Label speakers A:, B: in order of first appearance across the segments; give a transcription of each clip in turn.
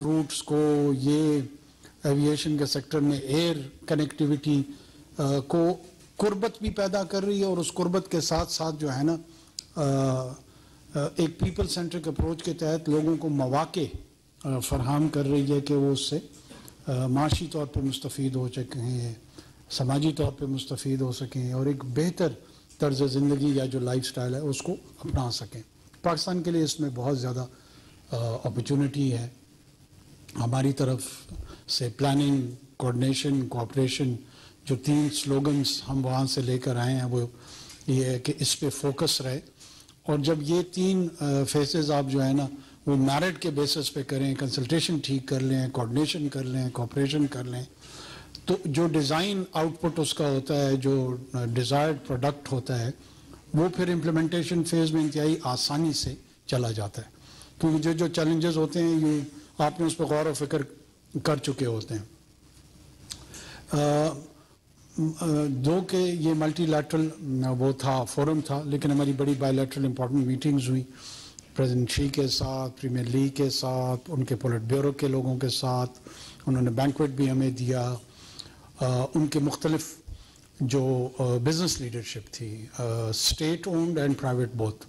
A: Roots को, ये aviation के सेक्टर में एयर कनेक्टिविटी को कुर्बत भी पैदा कर रही है और उस कुर्बत के साथ साथ जो है ना एक पीपल सेंट्रिक अप्रोच के तहत लोगों को मौाक़े फरहम कर रही है कि वो उससे माशी तौर पर मुस्तफ़ हो हैं समाजी तौर पर मुस्तफ़ हो सकें और एक बेहतर तर्ज ज़िंदगी या जो लाइफ स्टाइल है उसको अपना सकें। पाकिस्तान के लिए इसमें बहुत ज़्यादा अपॉर्चुनिटी है। हमारी तरफ़ से प्लानिंग कोऑर्डिनेशन कोऑपरेशन जो तीन स्लोगन्स हम वहाँ से लेकर आए हैं, वो ये है कि इस पे फोकस रहे। और जब ये तीन फेसेस आप जो है ना, वो मैरिट के बेसिस पे करें कंसल्टेशन ठीक कर लें कोऑर्डिनेशन कर लें कोऑपरेशन कर लें तो जो डिज़ाइन आउटपुट उसका होता है, जो डिज़ायर्ड प्रोडक्ट होता है, वो फिर इम्प्लीमेंटेशन फ़ेज़ में इंतहाई आसानी से चला जाता है। क्योंकि जो जो चैलेंजेस होते हैं, ये आपने उस पर गौर व फ़िक्र कर चुके होते हैं। दो के ये मल्टीलैटरल वो था फोरम था लेकिन हमारी बड़ी बायोलैटरल इंपॉर्टेंट मीटिंग्स हुई। प्रेसिडेंट शी के साथ प्रीमियर लीग के साथ उनके पोलिट ब्यूरो के लोगों के साथ उन्होंने बैंकवेट भी हमें दिया। आ, उनके मुख्तलिफ़ जो बिज़नेस लीडरशिप थी state owned and private both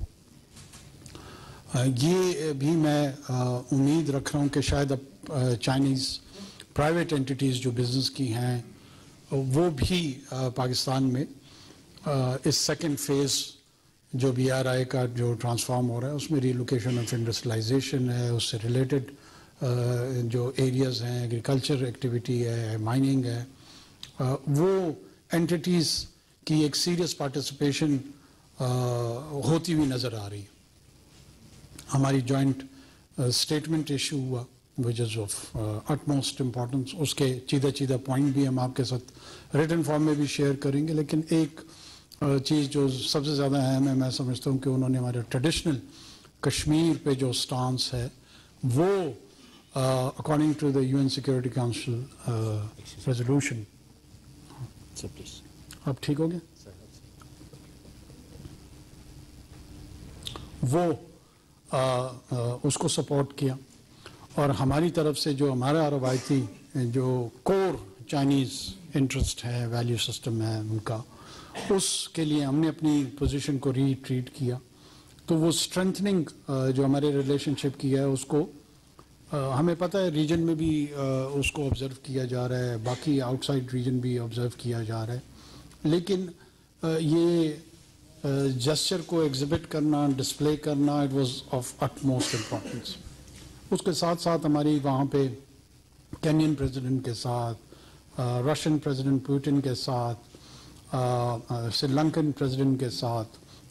A: ये भी मैं उम्मीद रख रहा हूँ कि शायद अब चाइनीज़ प्राइवेट एंटिटीज़ जो बिज़नेस की हैं, वो भी पाकिस्तान में इस सेकेंड फ़ेज़ जो बी आर आई का जो ट्रांसफॉर्म हो रहा है, उसमें रिलोकेशन ऑफ़ इंडस्ट्रियलाइजेशन है, उससे रिलेटेड जो एरियाज़ हैं एग्रीकल्चर एक्टिविटी है माइनिंग है वो एंटिटीज़ की एक सीरियस पार्टिसिपेशन होती हुई नज़र आ रही है। हमारी जॉइंट स्टेटमेंट इशू हुआ which is of utmost importance उसके चीदा चीदा पॉइंट भी हम आपके साथ रिटर्न फॉर्म में भी शेयर करेंगे लेकिन एक चीज़ जो सबसे ज़्यादा अहम है मैं समझता हूँ कि उन्होंने हमारे ट्रेडिशनल कश्मीर पे जो स्टांस है वो according to the UN security council resolution अब ठीक हो गया वो आ, आ, उसको सपोर्ट किया। और हमारी तरफ़ से जो हमारा रवायती जो कोर चाइनीज़ इंटरेस्ट है वैल्यू सिस्टम है उनका उसके लिए हमने अपनी पोजीशन को रीट्रीट किया। तो वो स्ट्रेंथनिंग जो हमारे रिलेशनशिप की है उसको हमें पता है रीजन में भी उसको ऑब्ज़र्व किया जा रहा है बाकी आउटसाइड रीजन भी ऑब्ज़र्व किया जा रहा है। लेकिन ये जस्चर को एग्जिबिट करना डिस्प्ले करना it was of utmost importance उसके साथ साथ हमारी वहाँ पे कैनियन प्रेसिडेंट के साथ रशियन प्रेसिडेंट पुतिन के साथ श्रीलंकन प्रेसिडेंट के साथ,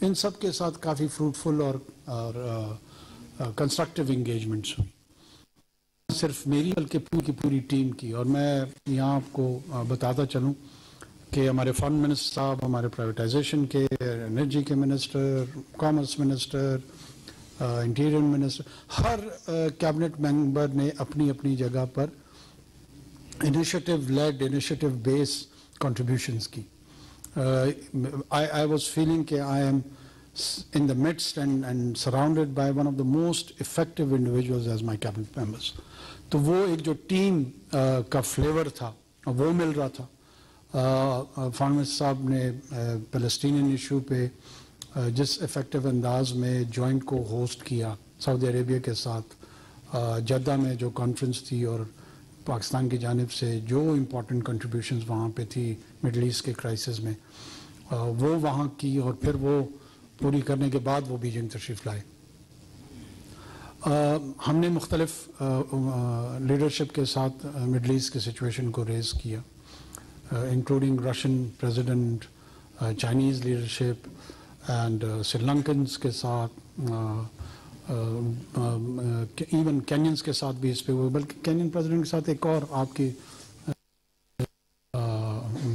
A: इन सब के साथ काफ़ी फ्रूटफुल और कंस्ट्रक्टिव इंगेजमेंट्स हुई। सिर्फ़ मेरी, बल्कि पूरी की पूरी टीम की। और मैं यहाँ आपको बताता चलूँ। कि हमारे फंड मिनिस्टर साहब हमारे प्राइवेटाइजेशन के एनर्जी के minister commerce minister interior minister हर कैबिनेट मेंबर ने अपनी अपनी जगह पर initiative led initiative base contributions की आई आई वाज फीलिंग कि I am in the midst and, and surrounded by one of the most effective individuals as my cabinet members. तो वो एक जो टीम uh, का फ्लेवर था वो मिल रहा था फार्मस साहब ने फ़लस्तीन इशू पे जिस इफ़ेक्टिव अंदाज में जॉइंट को होस्ट किया सऊदी अरेबिया के साथ जद्दा में जो कॉन्फ्रेंस थी और पाकिस्तान की जानब से जो इम्पोर्टेंट कंट्रीब्यूशंस वहाँ पे थी मिडल ईस्ट के क्राइसिस में वो वहाँ की और फिर वो पूरी करने के बाद वो बीजिंग तशरीफ़ लाए। हमने मुख्तलफ लीडरशिप के साथ मिडल ईस्ट के सिचुएशन को रेज़ किया। Including Russian president Chinese leadership and Sri Lankans के साथ इवन कैनियंस के साथ भी इस पे हुए बल्कि कैनियन प्रेसिडेंट के साथ एक और आपकी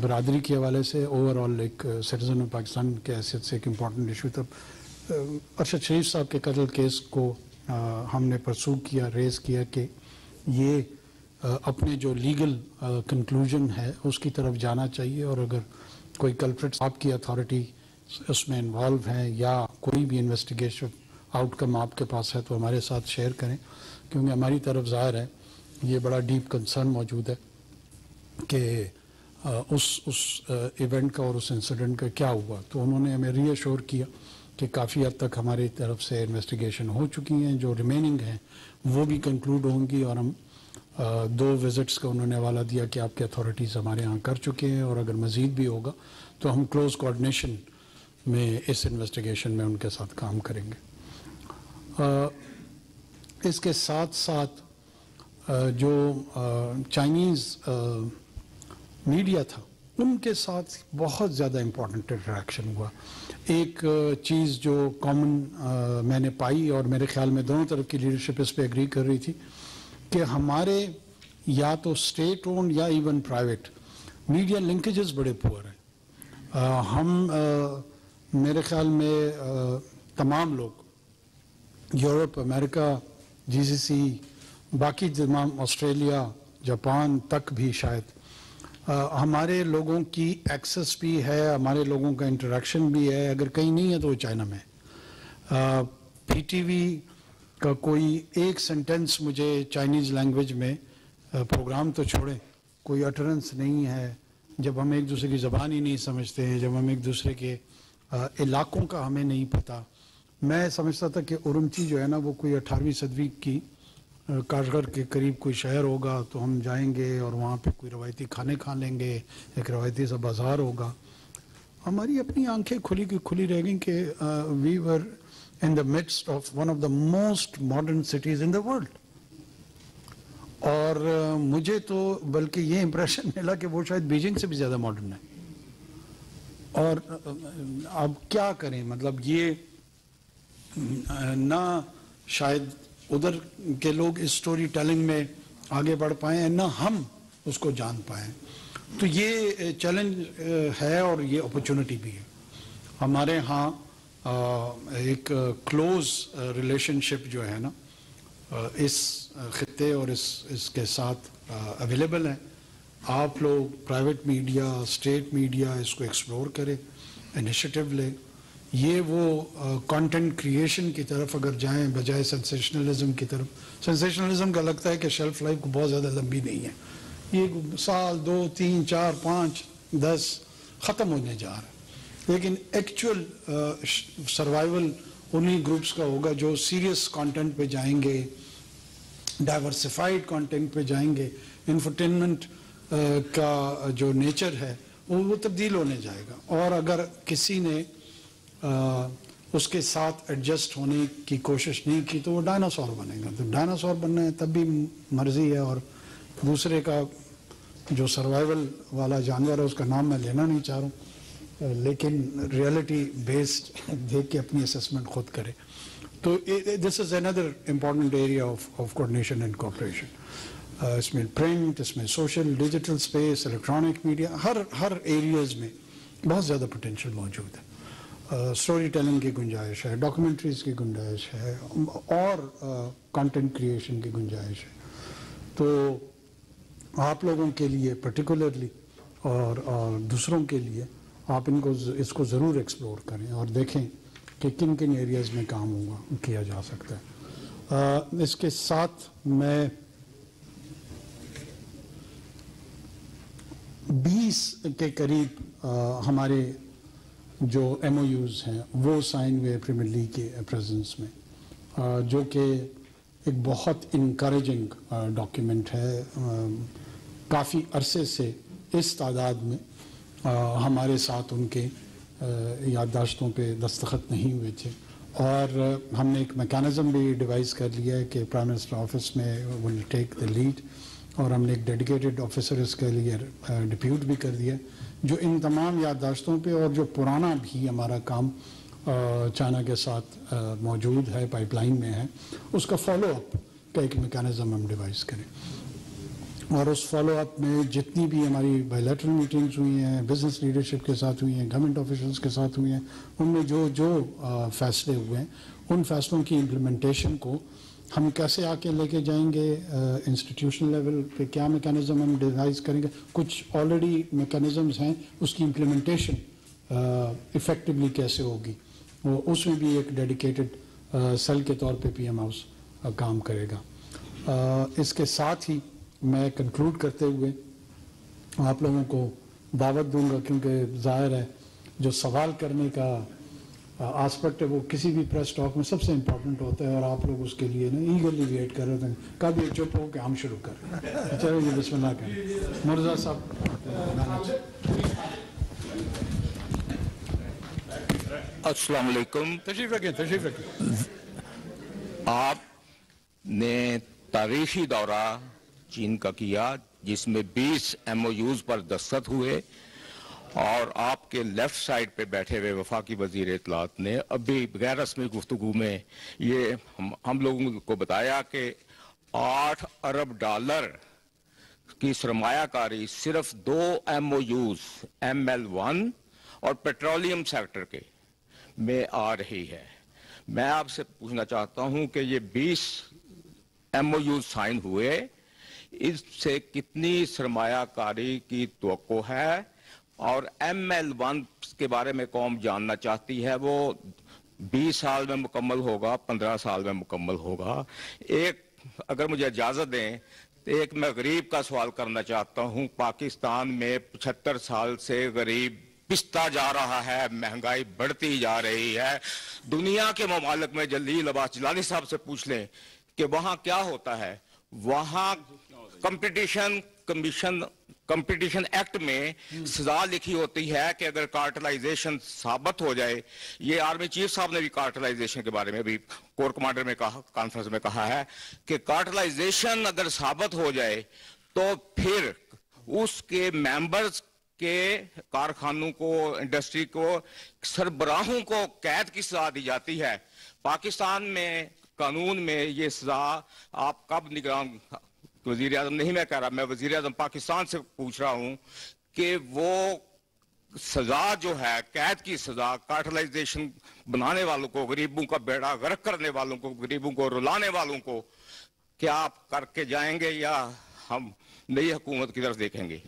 A: बरदरी के हवाले से ओवरऑल एक सिटीज़न ऑफ़ पाकिस्तान के हैसियत से एक इंपॉर्टेंट इशू था अरशद शरीफ साहब के कत्ल केस को आ, हमने परसू किया रेज़ किया कि ये अपने जो लीगल कंक्लूजन है, उसकी तरफ़ जाना चाहिए और अगर कोई कल्प्रिट आपकी अथॉरिटी उसमें इन्वॉल्व हैं या कोई भी इन्वेस्टिगेशन आउटकम आपके पास है तो हमारे साथ शेयर करें। क्योंकि हमारी तरफ़ ज़ाहिर है, ये बड़ा डीप कंसर्न मौजूद है कि उस उस इवेंट का और उस इंसिडेंट का क्या हुआ। तो उन्होंने हमें रीअश्योर किया कि काफ़ी हद तक हमारी तरफ़ से इन्वेस्टिगेशन हो चुकी हैं, जो रिमेनिंग हैं, वो भी कंक्लूड होंगी और हम दो विज़िट्स का उन्होंने हवाला दिया कि आपके अथॉरिटीज़ हमारे यहाँ कर चुके हैं और अगर मज़ीद भी होगा तो हम क्लोज कोऑर्डिनेशन में इस इन्वेस्टिगेशन में उनके साथ काम करेंगे। इसके साथ साथ जो चाइनीज़ मीडिया था, उनके साथ बहुत ज़्यादा इम्पोर्टेंट इंटरेक्शन हुआ। एक चीज़ जो कॉमन मैंने पाई और मेरे ख्याल में दोनों तरफ़ की लीडरशिप इस पर एग्री कर रही थी कि हमारे या तो स्टेट ओन या इवन प्राइवेट मीडिया लिंकेजेस बड़े पुअर हैं। हम आ, मेरे ख्याल में आ, तमाम लोग यूरोप अमेरिका जीसीसी बाकी तमाम ऑस्ट्रेलिया जापान तक भी शायद आ, हमारे लोगों की एक्सेस भी है हमारे लोगों का इंटरेक्शन भी है। अगर कहीं नहीं है तो वो चाइना में पीटीवी का कोई एक सेंटेंस मुझे चाइनीज़ लैंग्वेज में प्रोग्राम तो छोड़े, कोई अटरेंस नहीं है, जब हम एक दूसरे की ज़बान ही नहीं समझते हैं, जब हम एक दूसरे के इलाकों का हमें नहीं पता। मैं समझता था कि उरमची जो है ना, वो कोई अठारहवीं सदवी की काशगर के करीब कोई शहर होगा तो हम जाएँगे और वहाँ पे कोई रवायती खाने खा लेंगे, एक रवायती सा बाज़ार होगा। हमारी अपनी आँखें खुली की खुली रह गई कि we were in the midst of one of the most modern cities in the world. और uh, मुझे तो बल्कि ये इम्प्रेशन मिला कि वो शायद बीजिंग से भी ज़्यादा मॉडर्न है। और अब क्या करें? मतलब ये ना शायद उधर के लोग इस स्टोरी टेलिंग में आगे बढ़ पाए ना हम उसको जान पाए। तो ये चैलेंज है और ये अपॉर्चुनिटी भी है। हमारे यहाँ एक क्लोज रिलेशनशिप जो है ना इस खत्े और इस, इसके साथ अवेलेबल है। आप लोग प्राइवेट मीडिया स्टेट मीडिया इसको एक्सप्लोर करें इनिशिएटिव ले। ये वो कंटेंट क्रिएशन की तरफ़ अगर जाएँ, बजाय सेंसेशनलिज्म की तरफ़ सेंसेशनलिज्म का लगता है कि शेल्फ लाइफ को बहुत ज़्यादा लंबी नहीं है। ये साल, दो, तीन, चार, पाँच, दस, ख़त्म होने जा रहा है। लेकिन एक्चुअल सर्वाइवल uh, उन्हीं ग्रुप्स का होगा जो सीरियस कंटेंट पे जाएँगे डाइवर्सिफाइड कंटेंट पे जाएँगे इंफरटेनमेंट uh, का जो नेचर है वो वो तब्दील होने जाएगा। और अगर किसी ने आ, uh, उसके साथ एडजस्ट होने की कोशिश नहीं की तो वो डायनासोर बनेगा। तो डायनासोर बनना है तब भी मर्ज़ी है और दूसरे का जो सर्वाइवल वाला जानवर है उसका नाम मैं लेना नहीं चाह रहा हूँ। लेकिन रियलिटी बेस्ड देख के अपनी असेसमेंट खुद करे। तो this is another important area of of coordination and cooperation इसमें प्रिंट इसमें social digital space electronic media हर हर एरियाज़ में बहुत ज़्यादा पोटेंशियल मौजूद है। स्टोरी uh, टेलिंग की गुंजाइश है डॉक्यूमेंट्रीज की गुंजाइश है और कंटेंट uh, क्रिएशन की गुंजाइश है। तो आप लोगों के लिए पर्टिकुलरली और, और दूसरों के लिए आप इनको इसको ज़रूर एक्सप्लोर करें और देखें कि किन किन एरियाज़ में काम होगा किया जा सकता है। आ, इसके साथ मैं 20 के करीब आ, हमारे जो एम हैं वो साइन हुए प्रीमियर लीग के प्रेजेंस में। आ, जो कि एक बहुत इनक्रेजिंग डॉक्यूमेंट है। काफ़ी अरसे से इस तादाद में हमारे साथ उनके याददाश्तों पे दस्तखत नहीं हुए थे। और हमने एक मेकानिज़म भी डिवाइस कर लिया है कि प्राइम मिनिस्टर ऑफ़िस में विल टेक द लीड और हमने एक डेडिकेटेड ऑफिसर इसके लिए डिप्यूट भी कर दिया। जो इन तमाम याददाश्तों पे और जो पुराना भी हमारा काम चाइना के साथ मौजूद है पाइपलाइन में है, उसका फॉलोअप का एक मेकानिज़म हम डिवाइस करें। और उस फॉलो अप में जितनी भी हमारी बायोलेटरल मीटिंग्स हुई हैं बिज़नेस लीडरशिप के साथ हुई हैं गवर्नमेंट ऑफिशल्स के साथ हुई हैं उनमें जो जो फैसले हुए हैं उन फैसलों की इम्प्लीमेंटेशन को हम कैसे आके लेके जाएँगे इंस्टीट्यूशनल लेवल पे क्या मेकैनिज़्म हम डिवाइस करेंगे? कुछ ऑलरेडी मेकैनिज़म्स हैं उसकी इम्प्लीमेंटेशन इफ़ेक्टिवली कैसे होगी? वो उसमें भी एक डेडिकेटेड सेल के तौर पे पीएम हाउस काम करेगा। आ, इसके साथ ही मैं कंक्लूड करते हुए आप लोगों को दावत दूँगा क्योंकि ज़ाहिर है जो सवाल करने का आस्पेक्ट है वो किसी भी प्रेस टॉक में सबसे इम्पोर्टेंट होता है और आप लोग उसके लिए ना ईगरली वेट कर रहे थे कब ये चुप हो के हम शुरू कर चलो ये बिस्मिल्लाह करें। मुर्जा साहब।
B: अस्सलाम वालेकुम
A: तशरीफ़ रखें तशरीफ़ रखें
B: आपने तारीखी दौरा चीन का किया जिसमें 20 एमओयूज पर दस्तखत हुए और आपके लेफ़्ट साइड पे बैठे हुए वफाकी वज़ीर इतलात ने अभी गैर रस्मी गुफ्तु में ये हम, हम लोगों को बताया कि आठ अरब डॉलर की सरमायाकारी सिर्फ़ दो M O Us M L one और पेट्रोलियम सेक्टर के में आ रही है। मैं आपसे पूछना चाहता हूँ कि ये 20 एम ओ यूज़ साइन हुए इससे कितनी सरमायाकारी की तो है? और एम एल वन के बारे में कौम जानना चाहती है, वो 20 साल में मुकम्मल होगा 15 साल में मुकम्मल होगा। एक, अगर मुझे इजाज़त दें तो एक मैं गरीब का सवाल करना चाहता हूँ। पाकिस्तान में पचहत्तर साल से गरीब पिसता जा रहा है, महँगाई बढ़ती जा रही है। दुनिया के ममालक में जलील अब्बास जिलानी साहब से पूछ लें कि वहाँ क्या होता है? वहाँ कंपटीशन कमीशन कंपटीशन एक्ट में सजा लिखी होती है कि अगर कार्टलाइजेशन साबित हो जाए ये आर्मी चीफ साहब ने भी कार्टलाइजेशन के बारे में अभी कोर कमांडर में कहा कॉन्फ्रेंस में कहा है कि कार्टलाइजेशन अगर साबित हो जाए तो फिर उसके मेंबर्स के कारखानों को इंडस्ट्री को सरबराहों को कैद की सजा दी जाती है। पाकिस्तान में कानून में ये सजा आप कब निगरान वज़ीर आज़म नहीं, मैं कह रहा, मैं वज़ीर आज़म पाकिस्तान से पूछ रहा हूँ कि वो सजा जो है, कैद की सजा, कार्टलाइजेशन बनाने वालों को, गरीबों का बेड़ा गर्क करने वालों को, गरीबों को रुलाने वालों को, क्या आप करके जाएँगे या हम नई हुकूमत की तरफ़ देखेंगे?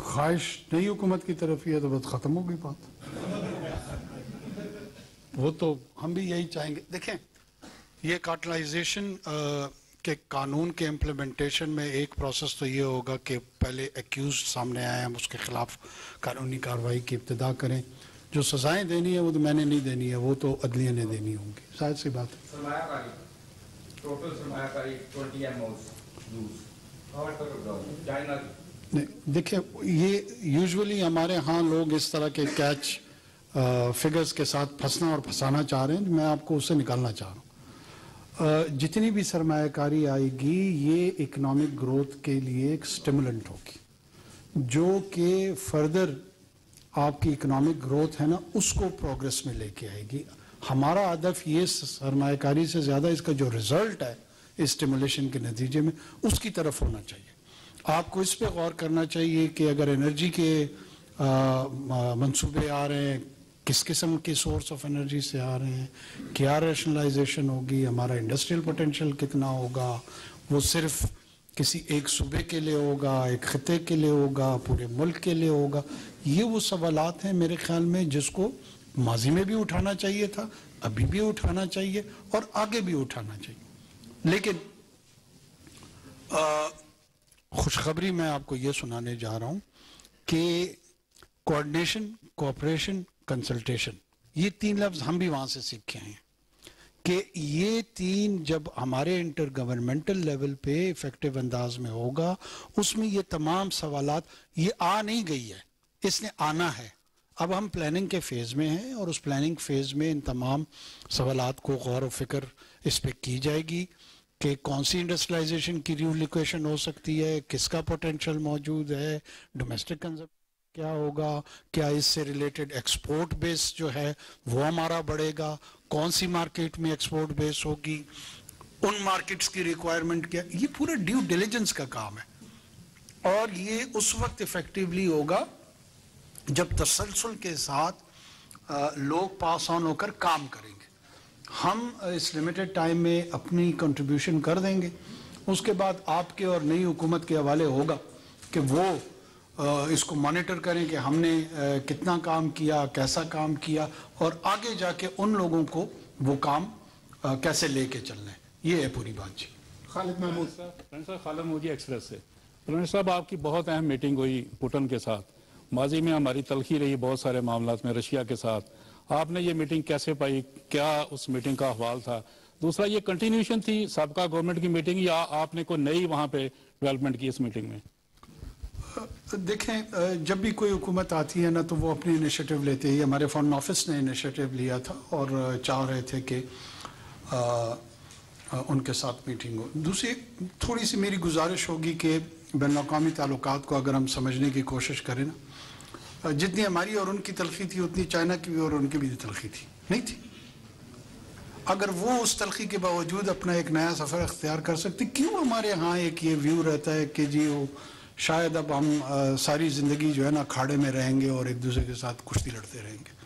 A: ख्वाहिश नई हुकूमत की तरफ़ ही है तो बस ख़त्म हो बात। वो तो हम भी यही चाहेंगे। देखें ये कार्टलाइजेशन के कानून के इम्प्लीमेंटेशन में एक प्रोसेस तो ये होगा कि पहले एक्यूज सामने आए हम उसके खिलाफ कानूनी कार्रवाई की इब्तदा करें। जो सजाएँ देनी है वो तो मैंने नहीं देनी है वो तो अदलिया ने देनी होंगी। शायद सी बात है। देखिए ये यूजुअली हमारे यहाँ लोग इस तरह के कैच फिगर्स के साथ फंसना और फंसाना चाह रहे हैं मैं आपको उससे निकालना चाह रहा हूँ। जितनी भी सरमाकारी आएगी, ये इकोनॉमिक ग्रोथ के लिए एक स्टिमुलेंट होगी। जो कि फर्दर आपकी इकोनॉमिक ग्रोथ है ना, उसको प्रोग्रेस में लेके आएगी। हमारा हदफ ये सरमाकारी से ज़्यादा इसका जो रिज़ल्ट है, इस स्टिमुलेशन के नतीजे में, उसकी तरफ़ होना चाहिए। आपको इस पर गौर करना चाहिए कि अगर एनर्जी के मंसूबे आ रहे हैं किस किस्म के सोर्स ऑफ़ एनर्जी से आ रहे हैं? क्या रैशनलाइजेशन होगी? हमारा इंडस्ट्रियल पोटेंशियल कितना होगा? वो सिर्फ़ किसी एक सूबे के लिए होगा, एक खत्े के लिए होगा, पूरे मुल्क के लिए होगा? ये वो सवालत हैं मेरे ख्याल में जिसको माजी में भी उठाना चाहिए था, अभी भी उठाना चाहिए और आगे भी उठाना चाहिए। लेकिन खुशखबरी मैं आपको ये सुनाने जा रहा हूँ कि कोऑर्डिनेशन कोऑपरेशन कंसल्टेशन ये तीन लफ्ज हम भी वहाँ से सीखे हैं कि ये तीन जब हमारे इंटर गवर्नमेंटल लेवल पे इफ़ेक्टिव अंदाज में होगा, उसमें ये तमाम सवाल ये आ नहीं गई है। इसने आना है। अब हम प्लानिंग के फ़ेज़ में हैं और उस प्लानिंग फ़ेज़ में इन तमाम सवाल को गौर व फ़िक्र इस पर की जाएगी कि कौन सी इंडस्ट्रियलाइजेशन की रिलोकेशन हो सकती है, किसका पोटेंशियल मौजूद है डोमेस्टिक कंजप्शन क्या होगा? क्या इससे रिलेटेड एक्सपोर्ट बेस जो है, वो हमारा बढ़ेगा? कौन सी मार्केट में एक्सपोर्ट बेस होगी? उन मार्केट्स की रिक्वायरमेंट क्या? ये पूरा ड्यू डिलीजेंस का काम है। और ये उस वक्त इफेक्टिवली होगा जब तसलसल के साथ लोग पास ऑन होकर काम करेंगे। हम इस लिमिटेड टाइम में अपनी कंट्रीब्यूशन कर देंगे। उसके बाद आपके और नई हुकूमत के हवाले होगा कि वो इसको मॉनिटर करें कि हमने कितना काम किया कैसा काम किया और आगे जाके उन लोगों को वो काम कैसे लेके चलना है। ये है पूरी बात जी
C: खालिद महमूद।
D: साहब खालिद मोदी एक्सप्रेस से। फ्रेंड साहब आपकी बहुत अहम मीटिंग हुई पुटन के साथ। माजी में हमारी तलखी रही बहुत सारे मामला में रशिया के साथ। आपने ये मीटिंग कैसे पाई? क्या उस मीटिंग का अहवाल था? दूसरा ये कंटिन्यूशन थी सबका गवर्नमेंट की मीटिंग या आपने कोई नई वहाँ पे डेवलपमेंट की इस मीटिंग में?
A: देखें जब भी कोई हुकूमत आती है ना तो वो अपने इनिशिएटिव लेते ही, हमारे फॉरेन ऑफ़िस ने इनिशिएटिव लिया था और चाह रहे थे कि उनके साथ मीटिंग हो। दूसरी, थोड़ी सी मेरी गुजारिश होगी कि बैन अवी ताल्लुक को अगर हम समझने की कोशिश करें ना जितनी हमारी और उनकी तलखी थी, उतनी चाइना की भी और उनकी भी तलखी थी। नहीं थी? अगर वो उस तलखी के बावजूद अपना एक नया सफ़र अख्तियार कर सकते, क्यों हमारे यहाँ एक ये व्यू रहता है कि जी, वो शायद अब हम अ, सारी ज़िंदगी जो है ना अखाड़े में रहेंगे और एक दूसरे के साथ कुश्ती लड़ते रहेंगे।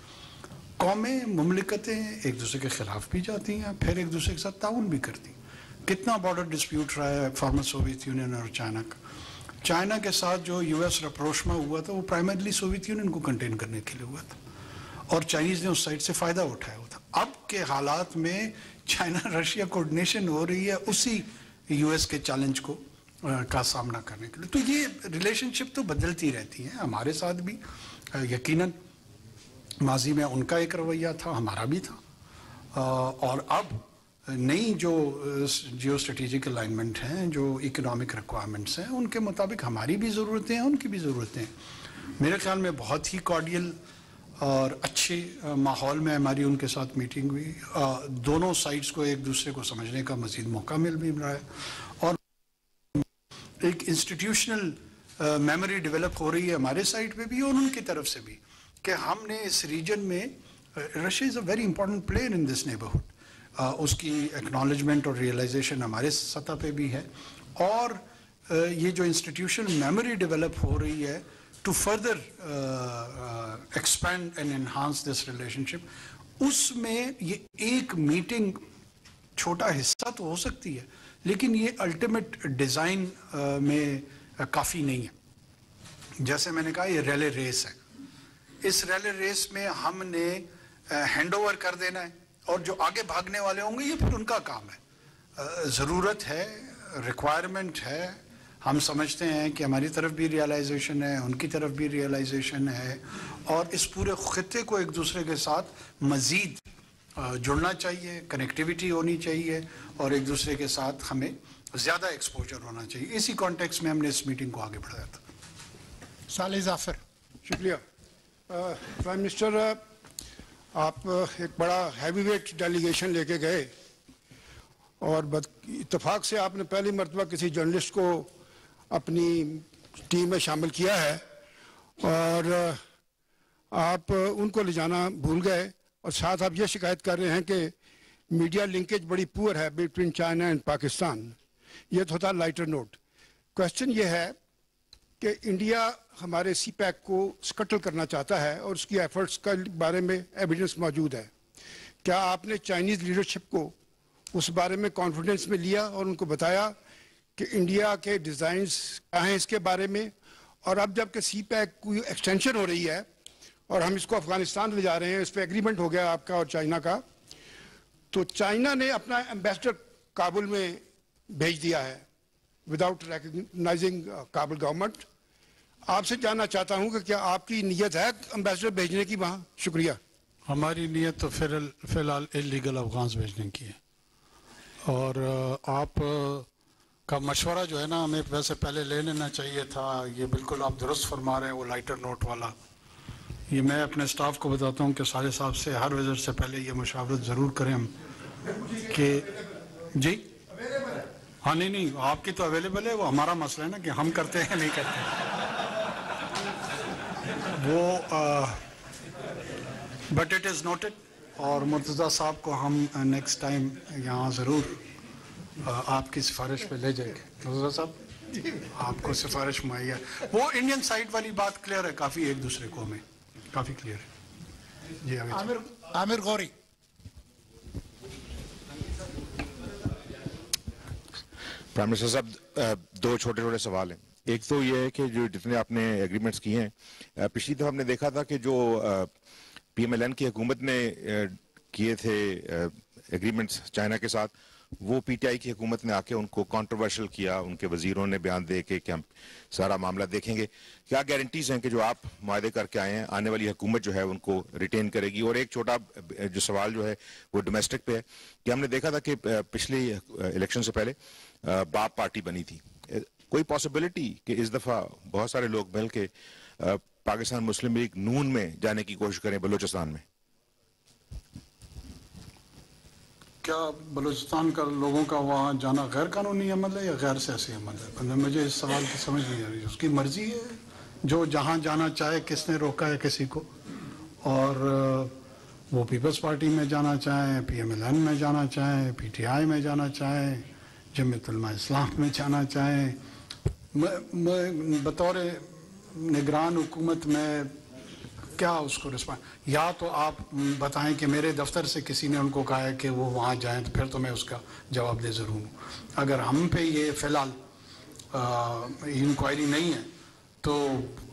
A: कौमें ममलिकतें एक दूसरे के ख़िलाफ़ भी जाती हैं फिर एक दूसरे के साथ ताउन भी करती हैं। कितना बॉर्डर डिस्प्यूट रहा है फॉर्मर सोवियत यूनियन और चाइना का। चाइना के साथ जो यूएस रप्रोशमा हुआ था वो प्राइमरली सोवियत यूनियन को कंटेन करने के लिए हुआ था। और चाइनीज़ ने उस साइड से फ़ायदा उठाया हुआ था। अब के हालात में चाइना रशिया कोऑर्डिनेशन हो रही है उसी यूएस के चैलेंज को। का सामना करने के लिए। तो ये रिलेशनशिप तो बदलती रहती है, हमारे साथ भी। यकीनन, माजी में उनका एक रवैया था, हमारा भी था। और अब नई जो जियो स्ट्रेटेजिक अलाइनमेंट हैं, जो इकोनॉमिक रिक्वायरमेंट्स हैं, उनके मुताबिक हमारी भी ज़रूरतें हैं, उनकी भी ज़रूरतें हैं। मेरे ख्याल में बहुत ही कॉर्डियल और अच्छे माहौल में हमारी उनके साथ मीटिंग हुई। दोनों साइड्स को एक दूसरे को समझने का मजीद मौका मिल भी रहा है। और एक इंस्टीट्यूशनल मेमोरी डेवलप हो रही है हमारे साइड पे भी और उनकी तरफ़ से भी कि हमने इस रीजन में Russia is a very important player in this neighbourhood उसकी एक्नॉलेजमेंट और रियलाइजेशन हमारे सतह पे भी है और अ, ये जो इंस्टीट्यूशनल मेमोरी डेवलप हो रही है to further expand and enhance this relationship उसमें ये एक मीटिंग छोटा हिस्सा तो हो सकती है लेकिन ये अल्टीमेट डिज़ाइन में काफ़ी नहीं है। जैसे मैंने कहा, ये रैले रेस है। इस रैले रेस में हमने हैंड ओवर कर देना है और जो आगे भागने वाले होंगे, ये फिर उनका काम है। ज़रूरत है रिक्वायरमेंट है। हम समझते हैं कि हमारी तरफ़ भी रियलाइजेशन है, उनकी तरफ़ भी रियलाइजेशन है और इस पूरे खत्े को एक दूसरे के साथ मज़ीद जुड़ना चाहिए कनेक्टिविटी होनी चाहिए और एक दूसरे के साथ हमें ज़्यादा एक्सपोजर होना चाहिए। इसी कॉन्टेक्स्ट में हमने इस मीटिंग को आगे बढ़ाया था।
C: साले जाफ़र,
E: शुक्रिया। प्राइम मिनिस्टर आप एक बड़ा हैवी वेट डेलीगेशन लेके गए और इतफाक से आपने पहली मरतबा किसी जर्नलिस्ट को अपनी टीम में शामिल किया है और आप उनको ले जाना भूल गए। और साथ आप ये शिकायत कर रहे हैं कि मीडिया लिंकेज बड़ी पुअर है बिटवीन चाइना एंड पाकिस्तान। ये तो होता लाइटर नोट। क्वेश्चन ये है कि इंडिया हमारे सी पैक को स्कटल करना चाहता है और उसकी एफर्ट्स का बारे में एविडेंस मौजूद है। क्या आपने चाइनीज़ लीडरशिप को उस बारे में कॉन्फिडेंस में लिया और उनको बताया कि इंडिया के डिज़ाइंस क्या हैं इसके बारे में? और अब जबकि सी पैक की एक्सटेंशन हो रही है और हम इसको अफ़गानिस्तान ले जा रहे हैं इस पर एग्रीमेंट हो गया आपका और चाइना का। तो चाइना ने अपना एम्बेसडर काबुल में भेज दिया है विदाउट रिकग्नाइजिंग काबुल गवर्नमेंट आपसे जानना चाहता हूँ कि क्या आपकी नीयत है एम्बेसडर भेजने की वहाँ? शुक्रिया।
A: हमारी नीयत तो फ़िलहाल इलीगल अफगान भेजने की है। और अ, आप का मशवरा जो है ना हमें वैसे पहले ले लेना चाहिए था ये बिल्कुल आप दुरुस्त फरमा रहे हैं वो लाइटर नोट वाला। ये मैं अपने स्टाफ को बताता हूँ कि सारे साहब से हर विज़िट से पहले ये मशावरत ज़रूर करें हम कि जी। हाँ नहीं नहीं, आपकी तो अवेलेबल है, वो हमारा मसला है ना कि हम करते हैं नहीं करते हैं। वो बट इट इज़ नोटेड और मुर्तज़ा साहब को हम नेक्स्ट टाइम यहाँ ज़रूर आपकी सिफारिश पे ले जाएँगे। मुर्तज़ा साहब, आपको सिफारिश मुहैया। वो इंडियन साइड वाली बात क्लियर है, काफ़ी एक दूसरे को हमें। काफ़ी क्लियर है जी
C: आमिर आमिर गौरी
F: प्राइम मिनिस्टर साहब दो छोटे छोटे सवाल हैं। एक तो ये है कि जो जितने आपने एग्रीमेंट्स किए हैं पिछली दफ़ा हमने देखा था कि जो पीएमएलएन की हुकूमत ने किए थे एग्रीमेंट्स चाइना के साथ वो पीटीआई की हुकूमत ने आके उनको कंट्रोवर्शियल किया, उनके वजीरों ने बयान दे के कि हम सारा मामला देखेंगे। क्या गारंटीज हैं कि जो आप माहे करके आए हैं, आने वाली हुकूमत जो है उनको रिटेन करेगी? और एक छोटा, जो सवाल जो है, वो डोमेस्टिक पे है कि हमने देखा था कि पिछले इलेक्शन से पहले बाप पार्टी बनी थी। कोई पॉसिबिलिटी कि इस दफ़ा बहुत सारे लोग मिल के पाकिस्तान मुस्लिम लीग नून में जाने की कोशिश करें बलूचिस्तान में?
A: क्या बलूचिस्तान का लोगों का वहाँ जाना गैर कानूनी अमल है या गैर सियासी अमल है? मतलब मुझे इस सवाल की समझ नहीं आ रही। उसकी मर्ज़ी है जो जहाँ जाना चाहे, किसने रोका है किसी को। और, वो पीपल्स पार्टी में जाना चाहें पी एम एल में जाना चाहें पी टी आई में जाना चाहें जमतुलमा इस्लाम में जाना चाहें। बतौर निगरान हुकूमत में क्या उसको रिस्पॉन्ड या तो आप बताएँ कि मेरे दफ्तर से किसी ने उनको कहा है कि वो वहाँ जाएँ तो फिर तो मैं उसका जवाब दे ज़रूर हूँ। अगर हम पे ये फ़िलहाल इंक्वायरी नहीं है तो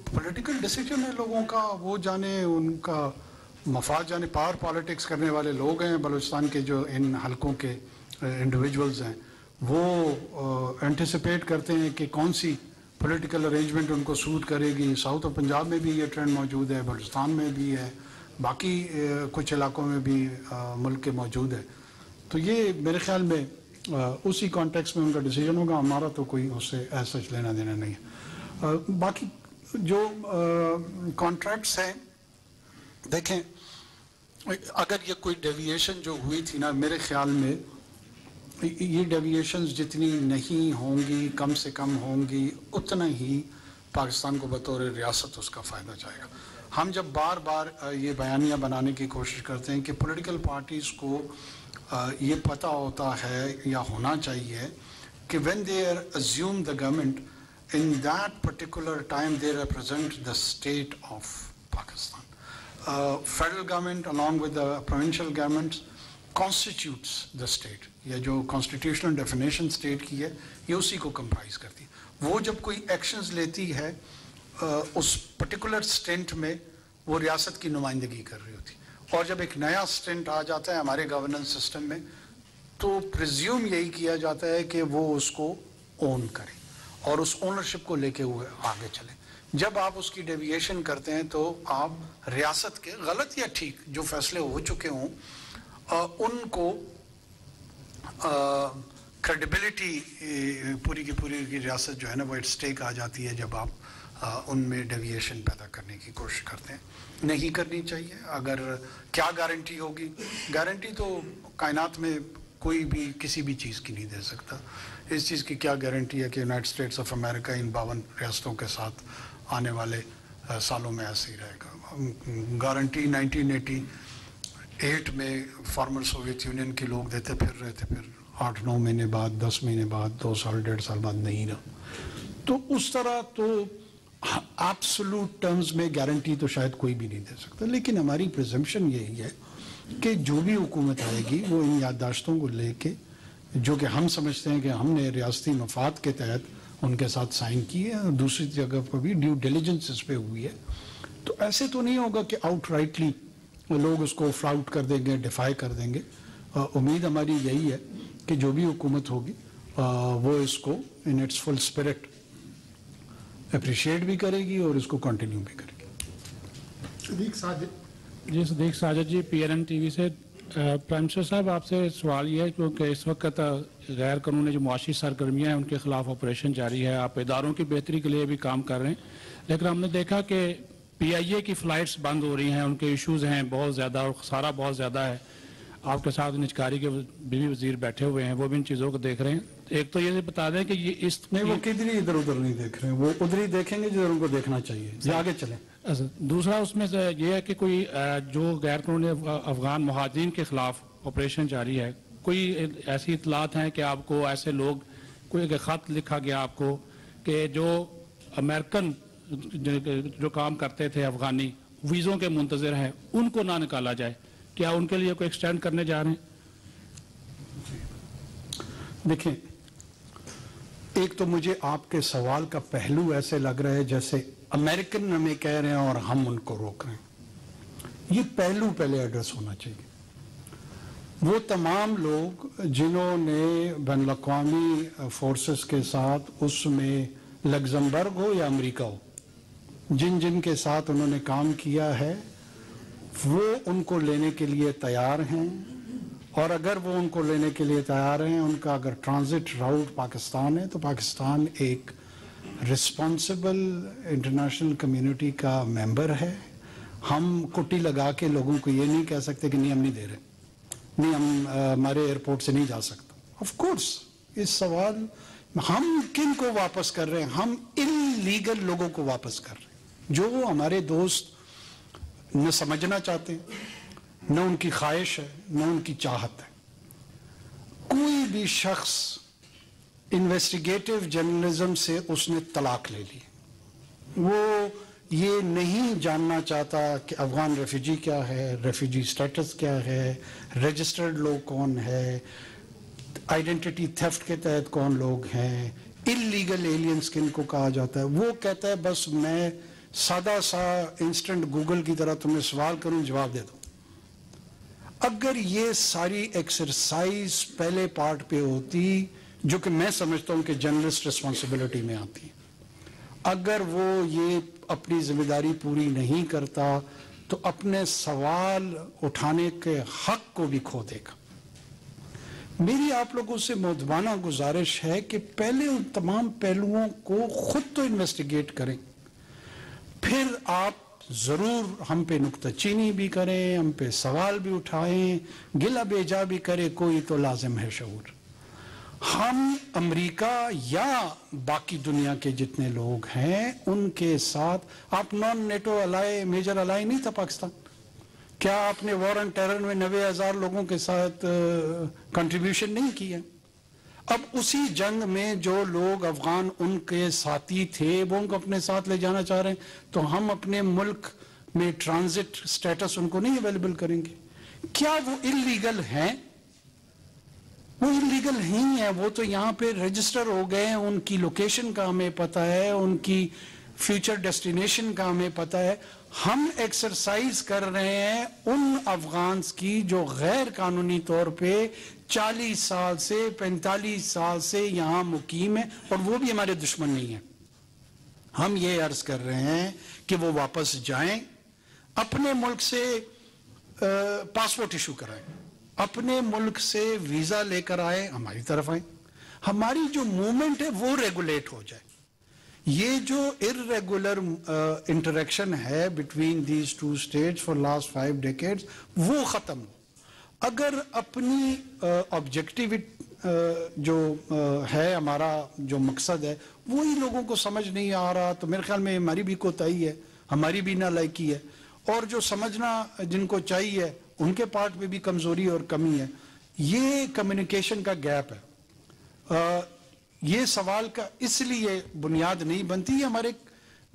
A: पॉलिटिकल डिसीज़न है लोगों का, वो जाने, उनका मफाद जाने पावर पॉलिटिक्स करने वाले लोग हैं, बलूचिस्तान के जो इन हलकों के इंडिविजुअल्स हैं, वो एंटिसिपेट करते हैं कि कौन सी पॉलिटिकल अरेंजमेंट उनको सूट करेगी। साउथ ऑफ़ पंजाब में भी ये ट्रेंड मौजूद है बलुस्तान में भी है, बाकी कुछ इलाकों में भी मुल्क के मौजूद है। तो ये मेरे ख्याल में उसी कॉन्टेक्स्ट में उनका डिसीज़न होगा। हमारा तो कोई उससे ऐसा लेना देना नहीं है। बाकी जो कॉन्ट्रैक्ट्स हैं, देखें, अगर ये कोई डेविएशन जो हुई थी ना, मेरे ख्याल में ये डेविएशंस जितनी नहीं होंगी, कम से कम होंगी, उतना ही पाकिस्तान को बतौर रियासत उसका फ़ायदा जाएगा। हम जब बार बार ये बयानियाँ बनाने की कोशिश करते हैं कि पॉलिटिकल पार्टीज़ को ये पता होता है या होना चाहिए कि when they are assume the government in that particular time they represent the state of Pakistan federal government along with the provincial governments constitutes the state या जो कॉन्स्टिट्यूशनल डेफिनेशन स्टेट की है, ये उसी को कंप्राइज करती है। वो जब कोई एक्शंस लेती है उस पर्टिकुलर स्टेंट में वो रियासत की नुमाइंदगी कर रही होती। और जब एक नया स्टेंट आ जाता है हमारे गवर्नेंस सिस्टम में तो प्रिज्यूम यही किया जाता है कि वो उसको ओन करे और उस ओनरशिप को लेके हुए आगे चले। जब आप उसकी डेविएशन करते हैं तो आप रियासत के गलत या ठीक जो फैसले हो चुके हों उनको क्रेडिबिलिटी पूरी की पूरी की रियासत जो है ना, वो एट स्टेक आ जाती है जब आप उनमें डेविएशन पैदा करने की कोशिश करते हैं। नहीं करनी चाहिए। अगर क्या गारंटी होगी? गारंटी तो कायनात में कोई भी, किसी भी चीज़ की नहीं दे सकता। इस चीज़ की क्या गारंटी है कि यूनाइटेड स्टेट्स ऑफ़ अमेरिका इन बावन रियासतों के साथ आने वाले सालों में ऐसे ही रहेगा। गारंटी 1980 एट में फॉर्मर सोवियत यूनियन के लोग देते फिर रहे थे, फिर आठ, नौ महीने बाद, दस महीने बाद, दो साल, डेढ़ साल बाद नहीं रहा। तो उस तरह तो एब्सोलूट टर्म्स में गारंटी तो शायद कोई भी नहीं दे सकता, लेकिन हमारी प्रिजम्पशन यही है कि जो भी हुकूमत आएगी, वो इन याददाश्तों को लेके, जो कि हम समझते हैं कि हमने रियासती मफाद के तहत उनके साथ साइन किए और दूसरी जगह पर भी ड्यू डिलीजेंस इस पर हुई है तो ऐसे तो नहीं होगा कि आउट राइटली लोग उसको फ्लाउट कर देंगे डिफाई कर देंगे। उम्मीद हमारी यही है कि जो भी हुकूमत होगी वो इसको in its full spirit appreciate भी करेगी और इसको कंटिन्यू भी करेगी।
D: जी Sadiq Sajid ji P N N T V से प्राइम मिनिस्टर साहब आपसे सवाल ये है क्योंकि इस वक्त गैर कानूनी जो मुआशी सरगर्मियाँ हैं उनके खिलाफ ऑपरेशन जारी है। आप इदारों की बेहतरी के लिए भी काम कर रहे हैं। लेकिन हमने देखा कि पीआईए की फ़्लाइट्स बंद हो रही हैं उनके इश्यूज़ हैं बहुत ज़्यादा और सारा बहुत ज़्यादा है। आपके साथ निजकारी के बीवी वज़ीर बैठे हुए हैं वो भी इन चीज़ों को देख रहे हैं। एक तो ये बता दें कि ये इस
A: नहीं वो किधर इधर उधर नहीं देख रहे हैं वो उधर ही देखेंगे जिधर उनको देखना चाहिए आगे चले।
D: अच्छा दूसरा उसमें से ये है कि कोई जो गैर कानूनी अफगान महाजरीन के खिलाफ ऑपरेशन जारी है कोई ऐसी इतलात हैं कि आपको ऐसे लोग कोई ख़त लिखा गया आपको कि जो अमेरिकन जो काम करते थे अफगानी, वीज़ों के मुंतजर हैं, उनको ना निकाला जाए। क्या उनके लिए कोई एक्सटेंड करने जा रहे हैं?
A: देखिए, एक तो मुझे आपके सवाल का पहलू ऐसे लग रहा है जैसे अमेरिकन हमें कह रहे हैं और हम उनको रोक रहे हैं। ये पहलू पहले एड्रेस होना चाहिए। वो तमाम लोग जिन्होंने बैन अवी फोर्सेस के साथ, उसमें लग्जमबर्ग हो या अमेरिका हो जिन जिन के साथ उन्होंने काम किया है, वो उनको लेने के लिए तैयार हैं। और अगर वो उनको लेने के लिए तैयार हैं, उनका अगर ट्रांजिट राउट पाकिस्तान है तो पाकिस्तान एक रिस्पॉन्सिबल इंटरनेशनल कम्युनिटी का मेंबर है। हम कुट्टी लगा के लोगों को ये नहीं कह सकते कि नहीं हम नहीं दे रहे। नहीं हम हमारे एयरपोर्ट से नहीं जा सकता। ऑफ़ कोर्स इस सवाल हम किन को वापस कर रहे हैं? हम इलीगल लोगों को वापस कर रहे हैं। जो वो हमारे दोस्त न समझना चाहते हैं न उनकी ख्वाहिश है, न उनकी चाहत है। कोई भी शख्स इन्वेस्टिगेटिव जर्नलिज्म से उसने तलाक ले ली। वो ये नहीं जानना चाहता कि अफगान रेफ्यूजी क्या है रेफ्यूजी स्टेटस क्या है रजिस्टर्ड लोग कौन है आइडेंटिटी थेफ्ट के तहत कौन लोग हैं इलीगल एलियंस किन को कहा जाता है। वो कहता है, बस मैं सादा सा इंस्टेंट गूगल की तरह तुम्हें सवाल करूँ, जवाब दे दो। अगर ये सारी एक्सरसाइज पहले पार्ट पे होती, जो कि मैं समझता हूँ कि जर्नलिस्ट रिस्पॉन्सिबिलिटी में आती। अगर वो ये अपनी ज़िम्मेदारी पूरी नहीं करता तो अपने सवाल उठाने के हक को भी खो देगा। मेरी आप लोगों से मौजबाना गुजारिश है कि पहले उन तमाम पहलुओं को खुद तो इन्वेस्टिगेट करें। फिर आप ज़रूर हम पे नुकताचीनी भी करें, हम पे सवाल भी उठाएँ, गिला बेजा भी करें, कोई तो लाजिम है शूर हम अमेरिका या बाकी दुनिया के जितने लोग हैं, उनके साथ आप non NATO ally, major ally नहीं था पाकिस्तान? क्या आपने वॉर एंड टेरर में नबे हज़ार लोगों के साथ कंट्रीब्यूशन नहीं किया? अब उसी जंग में जो लोग अफगान उनके साथी थे, वो उनको अपने साथ ले जाना चाह रहे हैं। तो हम अपने मुल्क में ट्रांजिट स्टेटस उनको नहीं अवेलेबल करेंगे। क्या वो इलीगल हैं? वो इलीगल ही है। वो तो यहाँ पे रजिस्टर हो गए हैं। उनकी लोकेशन का हमें पता है। उनकी फ्यूचर डेस्टिनेशन का हमें पता है। हम एक्सरसाइज कर रहे हैं उन अफगान्स की जो गैर कानूनी तौर पे 40 साल से 45 साल से यहाँ मुकीम है और वो भी हमारे दुश्मन नहीं है। हम ये अर्ज़ कर रहे हैं कि वो वापस जाएँ, अपने मुल्क से पासपोर्ट इशू कराएँ, अपने मुल्क से वीज़ा लेकर आए, हमारी तरफ़ आए। हमारी जो मूवमेंट है वो रेगुलेट हो जाए। ये जो इरेगुलर इंटरेक्शन है between these two states for last five decades वो खत्म। हो अगर अपनी ऑब्जेक्टिव जो uh, है हमारा जो मकसद है वो ही लोगों को समझ नहीं आ रहा तो मेरे ख्याल में हमारी भी कोताही है हमारी भी नालायकी है। और जो समझना जिनको चाहिए उनके पार्ट में भी कमज़ोरी और कमी है। ये कम्युनिकेशन का गैप है। ये सवाल का इसलिए बुनियाद नहीं बनती ये हमारे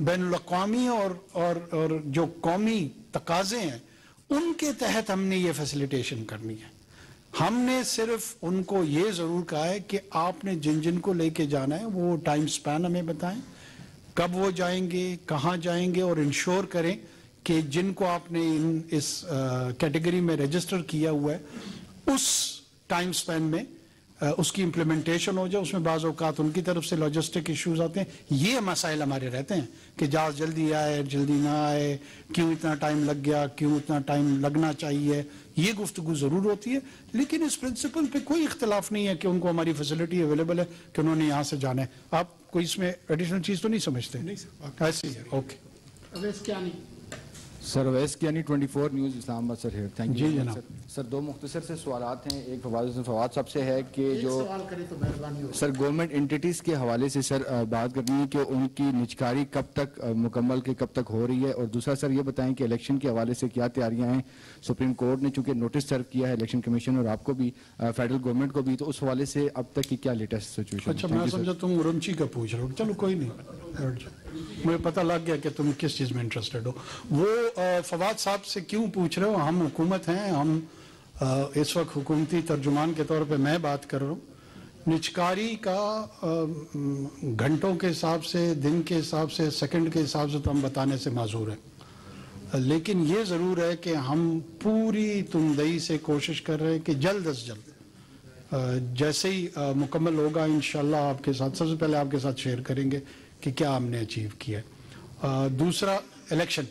A: बैन अवी और, और, और जो कौमी तकाजे हैं उनके तहत हमने ये फैसिलिटेशन करनी है। हमने सिर्फ़ उनको ये ज़रूर कहा है कि आपने जिन जिन को लेके जाना है वो टाइम स्पैन हमें बताएँ कब वो जाएँगे कहाँ जाएँगे और इंश्योर करें कि जिनको आपने इन इस कैटेगरी में रजिस्टर किया हुआ है उस टाइम स्पैन में उसकी इम्प्लीमेंटेशन हो जाए उसमें बाज़ अवत उनकी तरफ़ से लॉजिस्टिक इश्यूज़ आते हैं। ये मसाइल हमारे रहते हैं कि जहाज़ जल्दी आए जल्दी ना आए क्यों इतना टाइम लग गया क्यों इतना टाइम लगना चाहिए? ये गुफ्तु ज़रूर होती है लेकिन इस प्रिंसिपल पे कोई इख्तलाफ नहीं है कि उनको हमारी फैसिलिटी अवेलेबल है कि उन्होंने यहाँ से जाना है। आप कोई इसमें एडिशनल चीज़ तो नहीं समझते? नहीं ऐसे ही ओके
G: सर वैस यानी 24 न्यूज़ इस्लामाबाद सर है थैंक यू
A: जी जनाब।
G: सर सर दो मुख्तसर से सवालात हैं। एक फवाद हुसैन फवाद साहब से है कि जो
H: तो
G: सर गवर्नमेंट एंटिटीज़ के हवाले से सर बात करनी है कि उनकी निचकारी कब तक मुकम्मल के कब तक हो रही है। और दूसरा सर ये बताएँ कि इलेक्शन के हवाले से क्या तैयारियाँ हैं? सुप्रीम कोर्ट ने चूँकि नोटिस सर्व किया है इलेक्शन कमीशन और आपको भी फेडरल गवर्नमेंट को भी तो उस हवाले से अब तक की क्या लेटेस्ट सिचुएशन
A: अच्छा मैं समझा तुम रुचि का पूछ रहे हो। चलो कोई नहीं। मुझे पता लग गया कि तुम किस चीज़ में इंटरेस्टेड हो। वो फवाद साहब से क्यों पूछ रहे हो? हम हुकूमत हैं हम अ, इस वक्त हुकूमती तर्जुमान के तौर पे मैं बात कर रहा हूँ। निचकारी का घंटों के हिसाब से दिन के हिसाब से सेकंड के हिसाब से तो हम बताने से माजूर हैं। लेकिन ये ज़रूर है कि हम पूरी तुमदई से कोशिश कर रहे हैं कि जल्द अज जल्द जैसे ही मुकम्मल होगा इन आपके साथ सबसे पहले आपके साथ शेयर करेंगे कि क्या हमने अचीव किया है। दूसरा इलेक्शन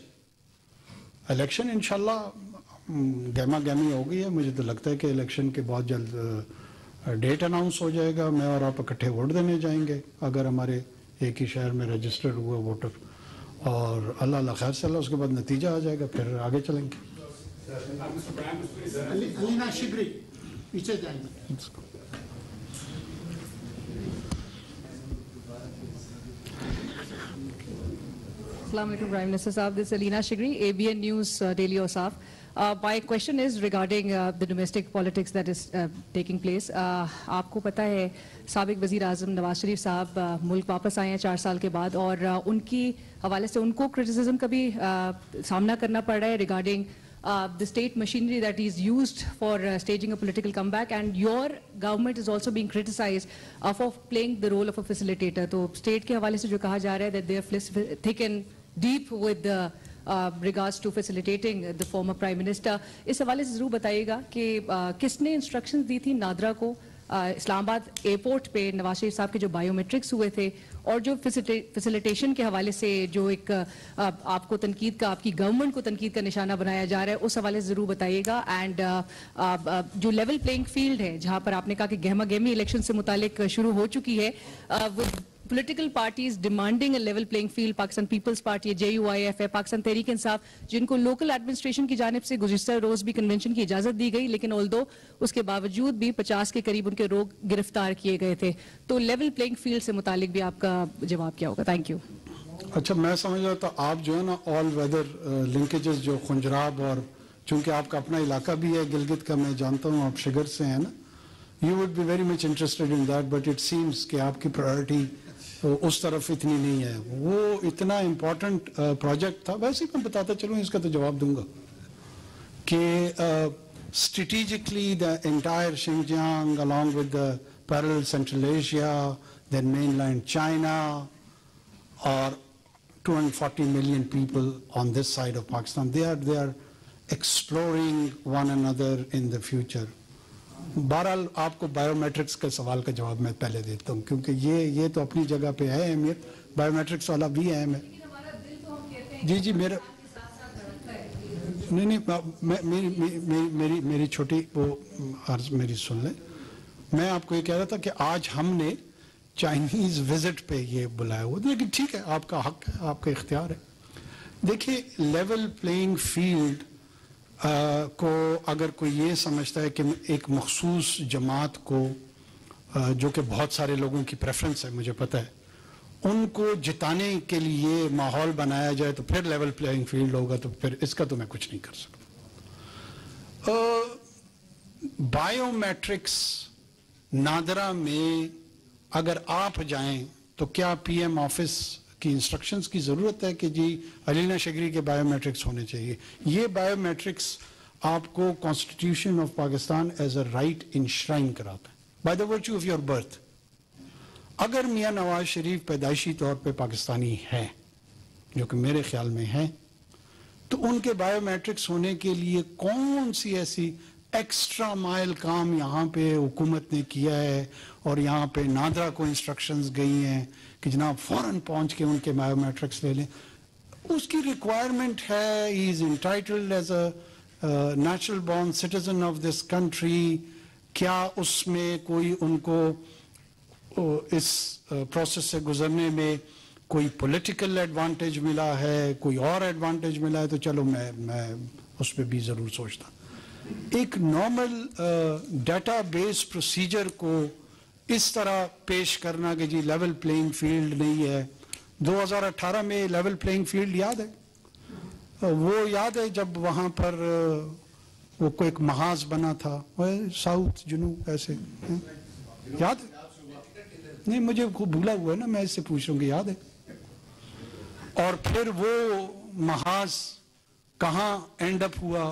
A: इलेक्शन इंशाल्लाह गहमा गहमी हो गई है। मुझे तो लगता है कि इलेक्शन के बहुत जल्द डेट अनाउंस हो जाएगा। मैं और आप इकट्ठे वोट देने जाएँगे अगर हमारे एक ही शहर में रजिस्टर्ड हुआ वोटर और अल्लाह अल्लाह खैर से उसके बाद नतीजा आ जाएगा फिर आगे चलेंगे।
H: अली- अलीना शिबरी। पीछे जाएँगे
I: Assalamu alaikum, Prime Minister Saab. This is Alina Shigri, ABN News uh, Daily Osaf. Uh, my question is regarding uh, the domestic politics that is uh, taking place. Uh, आपको पता है सबक वज़ीर आज़म नवाज़ शरीफ साहब uh, मुल्क वापस आए हैं चार साल के बाद और uh, उनकी हवाले से उनको क्रिटिसिज्म का भी uh, सामना करना पड़ रहा है regarding uh, the state machinery that is used for uh, staging a political comeback and your government is also being criticized uh, for playing the role of a facilitator तो state के हवाले से जो कहा जा रहा है that they are flis- thick and deep with the uh, regards to facilitating the former prime minister इस हवाले से जरूर बताइएगा कि uh, किसने इंस्ट्रक्शंस दी थी नादरा को uh, इस्लामाबाद एयरपोर्ट पे नवाज शरीफ साहब के जो बायोमेट्रिक्स हुए थे और जो फैसिलिटेशन के हवाले से जो एक आपको तनकीद का, आपकी गवर्नमेंट को तनकीद का निशाना बनाया जा रहा है, उस हवाले से ज़रूर बताइएगा। एंड जो लेवल प्लेइंग फ़ील्ड है, जहाँ पर आपने कहा कि गहमा गहमी इलेक्शन से मुतल शुरू हो चुकी है with political parties demanding a level playing field peoples party है जेयूआईएफ है पाकिस्तान तहरीक इंसाफ जिनको लोकल एडमिनिस्ट्रेशन की जानब से गुजशतर रोज भी कन्वेंशन की इजाज़त दी गई, लेकिन ऑल उसके बावजूद भी 50 के करीब उनके लोग गिरफ़्तार किए गए थे। तो लेवल प्लेइंग फ़ील्ड से मुतालिक भी आपका जवाब क्या होगा? थैंक यू
A: अच्छा मैं समझ रहा था, आप जो है ना ऑल वेदर लिंकेजेस जो खुंजराब और चूँकि आपका अपना इलाका भी है, गिलगित का मैं जानता हूँ, आप शिगर से हैं ना you would be very much interested in that but it seems कि आपकी प्रायोरिटी उस तरफ इतनी नहीं है वो इतना इम्पोर्टेंट प्रोजेक्ट था वैसे ही मैं बताता चलूँ इसका तो जवाब दूंगा कि strategically the entire Xinjiang along with the parallel Central Asia, then mainland China, or 240 million people on this side of Pakistan, they are, they are exploring one another in the future. बहरहाल आपको biometrics के सवाल का जवाब मैं पहले देता हूँ, क्योंकि ये ये तो अपनी जगह पे है अहमियत। बायोमेट्रिक्स वाला भी अहम है। जी जी, मेरा नहीं नहीं, मैं मेरी मेरी मेरी मेरी छोटी वो अर्ज़ मेरी सुन लें। मैं आपको ये कह रहा था कि आज हमने चाइनीज़ विज़िट पे ये बुलाया हुआ। लेकिन ठीक है, आपका हक है, आपका इख्तियार है। देखिए लेवल प्लेइंग फ़ील्ड को अगर कोई ये समझता है कि एक मखसूस जमात को आ, जो कि बहुत सारे लोगों की प्रेफरेंस है मुझे पता है उनको जिताने के लिए माहौल बनाया जाए तो फिर लेवल प्लेइंग फ़ील्ड होगा तो फिर इसका तो मैं कुछ नहीं कर सकता। बायोमेट्रिक्स नादरा में अगर आप जाएँ तो क्या पीएम ऑफ़िस की इंस्ट्रक्शंस की ज़रूरत है कि जी अलीना शगरी के बायोमेट्रिक्स होने चाहिए। ये बायोमेट्रिक्स आपको constitution of Pakistan as a right enshrine कराता है। By the virtue of your birth अगर मियाँ नवाज़ शरीफ पैदाइशी तौर पे पाकिस्तानी है, जो कि मेरे ख्याल में है तो उनके बायोमेट्रिक्स होने के लिए कौन सी ऐसी एक्स्ट्रा माइल काम यहाँ पे हुकूमत ने किया है और यहाँ पे नादरा को इंस्ट्रक्शंस गई हैं कि जनाब फ़ौरन पहुँच के उनके बायोमेट्रिक्स ले लें। उसकी रिक्वायरमेंट है he is entitled as a natural born citizen of this country क्या उसमें कोई उनको इस प्रोसेस से गुजरने में कोई पॉलिटिकल एडवांटेज मिला है, कोई और एडवांटेज मिला है तो चलो मैं मैं उस पर भी ज़रूर सोचता। एक नॉर्मल डाटा बेस प्रोसीजर को इस तरह पेश करना कि जी लेवल प्लेइंग फ़ील्ड नहीं है। 2018 में लेवल प्लेइंग फ़ील्ड याद है? वो याद है जब वहाँ पर वो कोई एक महाज बना था। वह साउथ जुनू ऐसे, है? याद है? नहीं, मुझे भूला हुआ है ना, मैं इससे पूछ रहा हूँ याद है? और फिर वो महाज कहाँ एंड अप हुआ?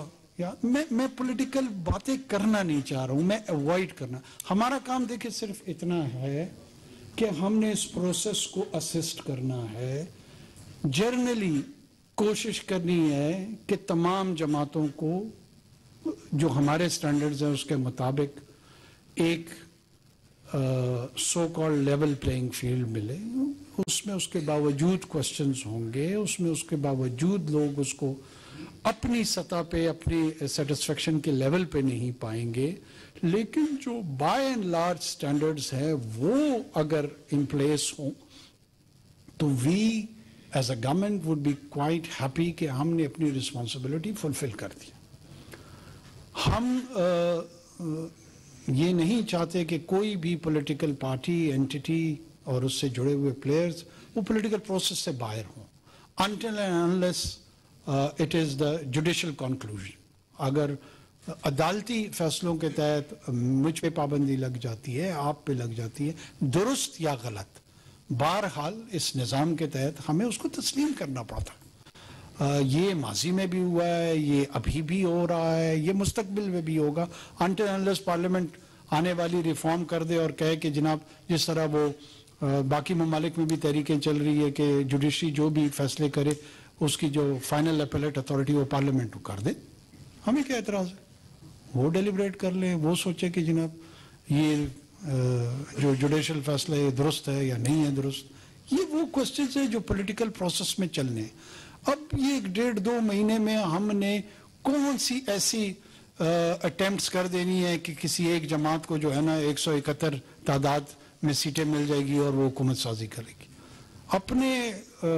A: या मैं मैं पॉलिटिकल बातें करना नहीं चाह रहा हूँ, मैं अवॉइड करना। हमारा काम देखिए सिर्फ़ इतना है कि हमने इस प्रोसेस को असिस्ट करना है। जर्नली कोशिश करनी है कि तमाम जमातों को, जो हमारे स्टैंडर्ड्स हैं उसके मुताबिक एक so called level playing field मिले। उसमें उसके बावजूद क्वेश्चंस होंगे, उसमें उसके बावजूद लोग उसको अपनी सतह पे अपनी सेटिस्फेक्शन के लेवल पे नहीं पाएँगे। लेकिन जो बाय एंड लार्ज स्टैंडर्ड्स हैं वो अगर इन प्लेस हों तो we as a government would be quite happy कि हमने अपनी रिस्पॉन्सिबिलिटी फुलफिल कर दी। हम आ, ये नहीं चाहते कि कोई भी पॉलिटिकल पार्टी एंटिटी और उससे जुड़े हुए प्लेयर्स वो पॉलिटिकल प्रोसेस से बाहर हों। Until and unless it is the judicial conclusion अगर अदालती फैसलों के तहत मुझ पे पाबंदी लग जाती है, आप पे लग जाती है, दुरुस्त या गलत, बहरहाल इस निज़ाम के तहत हमें उसको तस्लीम करना पड़ता। ये माजी में भी हुआ है, ये अभी भी हो रहा है, ये मुस्तबिल में भी होगा। अनलेस पार्लियामेंट आने वाली रिफॉर्म कर दे और कहे कि जनाब, जिस तरह वो बाकी ममालिक में भी तहरीकें चल रही है कि जुडिशरी जो भी फैसले करे उसकी जो फाइनल अपेलेट अथॉरिटी वो पार्लियामेंट को कर दे। हमें क्या एतराज़ है? वो डेलीब्रेट कर ले, वो सोचे कि जनाब, ये जो जुडिशल फैसला है दुरुस्त है या नहीं है दुरुस्त? ये वो क्वेश्चन है जो पॉलिटिकल प्रोसेस में चलने अब ये एक डेढ़ दो महीने में हमने कौन सी ऐसी अटेम्प्ट्स कर देनी है कि किसी एक जमात को जो है ना, एक सौ इकहत्तर तादाद में सीटें मिल जाएगी और वो हुकूमत साजी करेगी? अपने आ,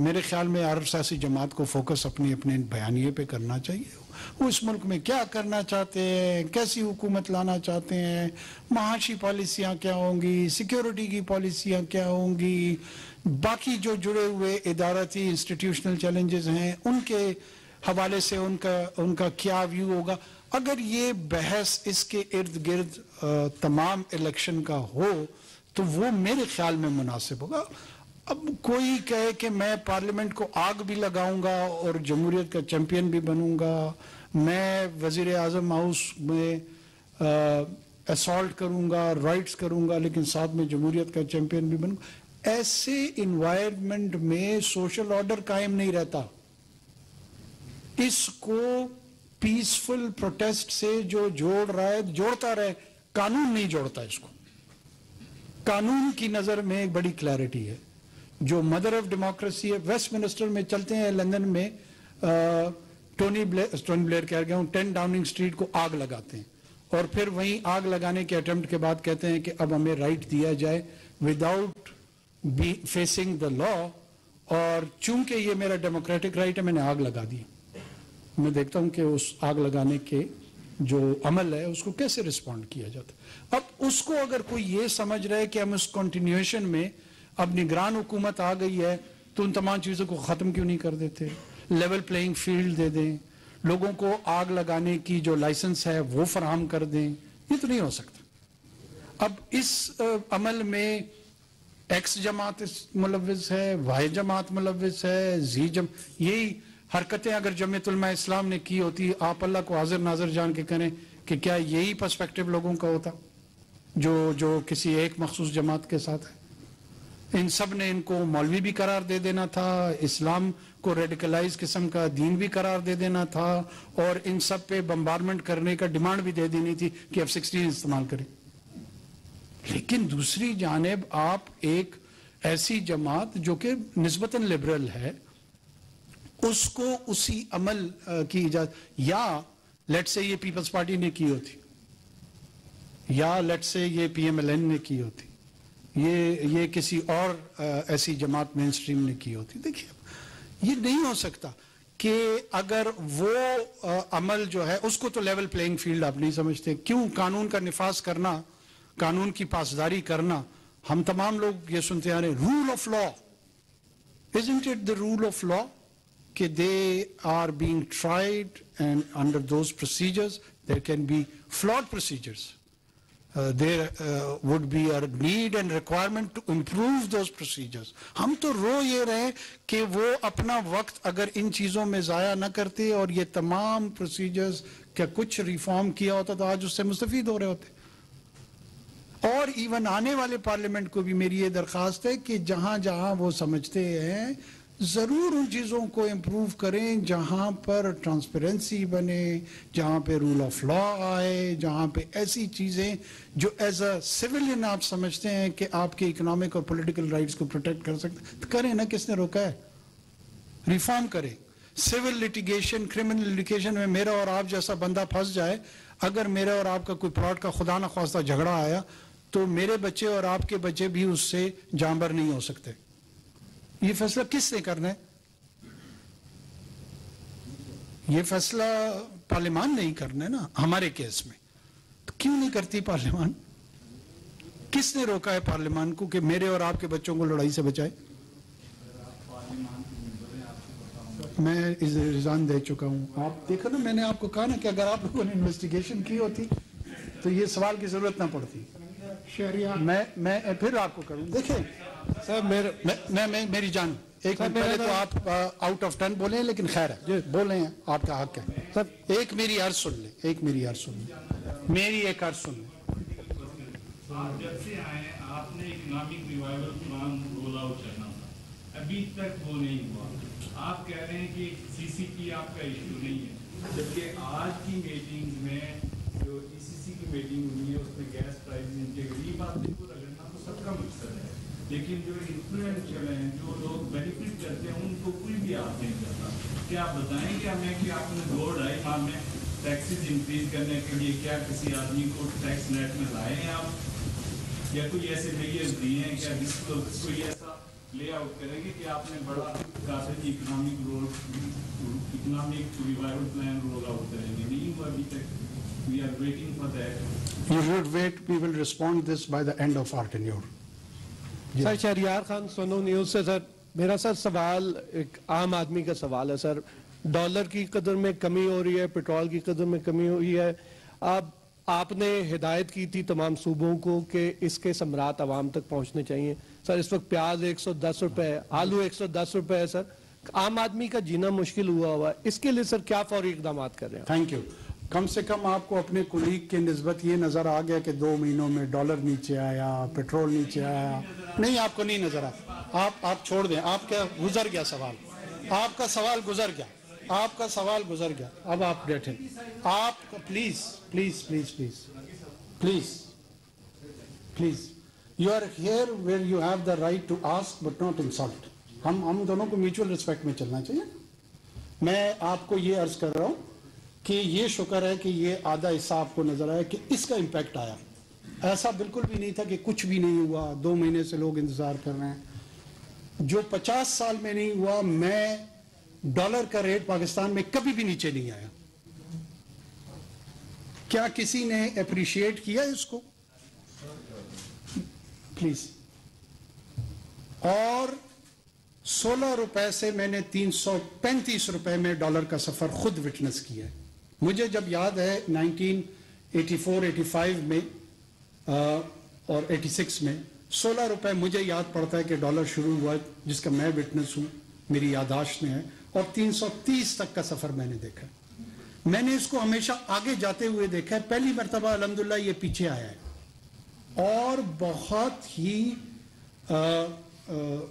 A: मेरे ख्याल में अरब सियासी जमात को फोकस अपने अपने बयानिए पे करना चाहिए। वो इस मुल्क में क्या करना चाहते हैं कैसी हुकूमत लाना चाहते हैं महाशी पॉलिसियाँ क्या होंगी सिक्योरिटी की पॉलिसियाँ क्या होंगी बाकी जो जुड़े हुए इदारती इंस्टीट्यूशनल चैलेंजेस हैं उनके हवाले से उनका उनका क्या व्यू होगा? अगर ये बहस इसके इर्द गिर्द तमाम इलेक्शन का हो तो वो मेरे ख्याल में मुनासिब होगा। अब कोई कहे कि मैं पार्लियामेंट को आग भी लगाऊँगा और जमहूरियत का चैंपियन भी बनूँगा, मैं वज़ीर आज़म हाउस में असॉल्ट करूँगा राइट्स करूँगा, लेकिन साथ में जमहूरियत का चैंपियन भी बनूँगा। ऐसे इन्वायरमेंट में सोशल ऑर्डर कायम नहीं रहता। इसको पीसफुल प्रोटेस्ट से जो जोड़ रहा है, जोड़ता रहे। कानून नहीं जोड़ता इसको। कानून की नज़र में एक बड़ी क्लैरिटी है। जो मदर ऑफ़ डेमोक्रेसी है वेस्ट मिनिस्टर में चलते हैं लंदन में टोनी ब्लेयर टोनी ब्लेयर कह गया हूँ टेन डाउनिंग स्ट्रीट को आग लगाते हैं। और फिर वहीं आग लगाने के अटेम्प्ट के बाद कहते हैं कि अब हमें राइट दिया जाए without be facing the law और चूँकि ये मेरा डेमोक्रेटिक राइट है, मैंने आग लगा दी। मैं देखता हूँ कि उस आग लगाने के जो अमल है, उसको कैसे रिस्पॉन्ड किया जाता अब उसको अगर कोई ये समझ रहे कि हम उस कंटिन्यूएशन में अब निगरान हुकूमत आ गई है तो उन तमाम चीज़ों को ख़त्म क्यों नहीं कर देते? लेवल प्लेइंग फ़ील्ड दे दें। लोगों को आग लगाने की जो लाइसेंस है, वो फराहम कर दें। ये तो नहीं हो सकता। अब इस अमल में एक्स जमात मुलविस है वाई जमात मुलविस है जी जम, यही हरकतें अगर जमतुलमा इस्लाम ने की होती, आप अल्लाह को हाजिर नाजर जान के करें कि क्या यही पर्सपेक्टिव लोगों का होता, जो जो किसी एक मखसूस जमात के साथ है। इन सबने इनको मौलवी भी करार दे देना था, इस्लाम को रेडिकलाइज किस्म का दीन भी करार दे देना था, और इन सब पे बम्बारमेंट करने का डिमांड भी दे देनी थी कि एफ़ सिक्सटीन इस्तेमाल करें। लेकिन दूसरी जानब, आप एक ऐसी जमात जो कि नस्बता लिबरल है, उसको उसी अमल की इजाज़त या लेट से ये पीपल्स पार्टी ने की होती, या लेट से ये पीएमएलएन ने की होती। ये ये किसी और ऐसी जमात मेन स्ट्रीम ने की होती। देखिए ये नहीं हो सकता कि अगर वो आ, अमल जो है उसको तो लेवल प्लेइंग फ़ील्ड आप नहीं समझते। क्यों? कानून का निफाज करना कानून की पासदारी करना। हम तमाम लोग ये सुनते आ रहे rule of law is it the rule of law कि they are being tried and under those procedures there can be flawed procedures. Uh, there uh, would be a need and requirement to improve those procedures. हम तो रो ये रहे कि वो अपना वक्त अगर इन चीज़ों में ज़ाया न करते और ये तमाम प्रोसीजर्स क्या कुछ रिफॉर्म किया होता तो आज उससे मुस्तफ़ हो रहे होते और इवन आने वाले पार्लियामेंट को भी मेरी ये दरख्वास्त है कि जहाँ जहाँ वो समझते हैं ज़रूर उन चीज़ों को इम्प्रूव करें जहाँ पर ट्रांसपेरेंसी बने, जहाँ पे रूल ऑफ़ लॉ आए, जहाँ पे ऐसी चीज़ें जो एज अ सिविलियन आप समझते हैं कि आपके इकोनॉमिक और पॉलिटिकल राइट्स को प्रोटेक्ट कर सकते तो करें ना, किसने रोका है? रिफॉर्म करें। सिविल लिटिगेशन क्रिमिनल लिटिगेशन में मेरा और आप जैसा बंदा फंस जाए, अगर मेरा और आपका कोई प्लॉट का खुदा ना खास्ता झगड़ा आया तो मेरे बच्चे और आपके बच्चे भी उससे जानबर नहीं हो सकते। ये फैसला किसने करना है? ये फैसला पार्लियामान नहीं करना है ना हमारे केस में। तो क्यों नहीं करती पार्लियामान किसने रोका है पार्लियामान को कि मेरे और आपके बच्चों को लड़ाई से बचाए? मैं इस रिजान दे चुका हूँ। आप देखो ना मैंने आपको कहा ना कि अगर आप लोगों ने इन्वेस्टिगेशन की होती तो ये सवाल की ज़रूरत ना पड़ती। मैं मैं फिर आपको करूँ। देखिए
D: सर मेरे
A: मैं, मैं, मैं मेरी जान। एक मिनट पहले तो आप आउट ऑफ़ टर्न बोले हैं लेकिन खैर है। बोले हैं आपका हक है। सर। एक मेरी अर्ज़ सुन ले एक मेरी अर्ज़ सुन ले। मेरी एक अर्ज़ सुन ले।
J: जब से आए आपने economic revival plan roll out करना था। अभी तक वो नहीं हुआ। आप कह रहे हैं कि सीसीपी आपका इशू नहीं है। जबकि आज की मीटिंग में जो ईसीसी की मीटिंग हुई है उसमें गैस प्राइस ये बात को रगड़ना तो सबका मकसद है। लेकिन जो इन्फ्लुएंशियल हैं, जो लोग बेनिफिट करते हैं, उनको कोई भी आप नहीं करता। क्या आप बताएँगे हमें कि आपने दो ढाई माह में टैक्सेस इंक्रीज करने के लिए क्या किसी आदमी को टैक्स नेट में लाए हैं आप? या कोई ऐसे फिगर्स दिए हैं क्या जिसको, कोई ऐसा लेआउट करेंगे कि आपने बड़ा काफ़ी economic roll economic revival plan roll out करेंगे? नहीं हुआ अभी तक। We are waiting for that
A: You should wait. We will respond this by the end of our tenure.
K: Sir Shahryar Khan Suno news से सर मेरा sir सवाल एक आम आदमी का सवाल है सर डॉलर की कदर में कमी हो रही है पेट्रोल की कदर में कमी हुई है। अब आपने हिदायत की थी तमाम सूबों को कि इसके सम्राट आवाम तक पहुँचने चाहिए। सर इस वक्त प्याज 110 रुपए है आलू 110 रुपए है सर आम आदमी का जीना मुश्किल हुआ हुआ है। इसके लिए सर क्या फौरी इकदाम कर रहे हैं
A: थैंक यू कम से कम आपको अपने कुलीग के नस्बत ये नज़र आ गया कि दो महीनों में डॉलर नीचे आया पेट्रोल नीचे आया। नहीं, आपको नहीं नज़र आया आप आप छोड़ दें। आपका गुजर गया सवाल। आपका सवाल गुजर गया। आपका सवाल गुजर गया। अब आप बैठे। आप please please please please please please you are here where you have the right to ask but not insult हम हम दोनों को म्यूचुअल रिस्पेक्ट में चलना चाहिए। मैं आपको ये अर्ज़ कर रहा हूँ कि ये शुक्र है कि ये आधा हिस्सा आपको नज़र आया कि इसका इम्पैक्ट आया। ऐसा बिल्कुल भी नहीं था कि कुछ भी नहीं हुआ। दो महीने से लोग इंतज़ार कर रहे हैं। जो पचास साल में नहीं हुआ, मैं डॉलर का रेट पाकिस्तान में कभी भी नीचे नहीं आया। क्या किसी ने अप्रिशिएट किया इसको? प्लीज़ और 16 रुपए से मैंने 335 रुपए में डॉलर का सफ़र खुद विटनेस किया है। मुझे जब याद है 1984-85 में और 86 में 16 रुपए मुझे याद पड़ता है कि डॉलर शुरू हुआ, जिसका मैं विटनेस हूँ, मेरी यादाश्त में है, और 330 तक का सफ़र मैंने देखा मैंने इसको हमेशा आगे जाते हुए देखा है, पहली मरतबा, अलहमदुल्ला, ये पीछे आया है। और बहुत ही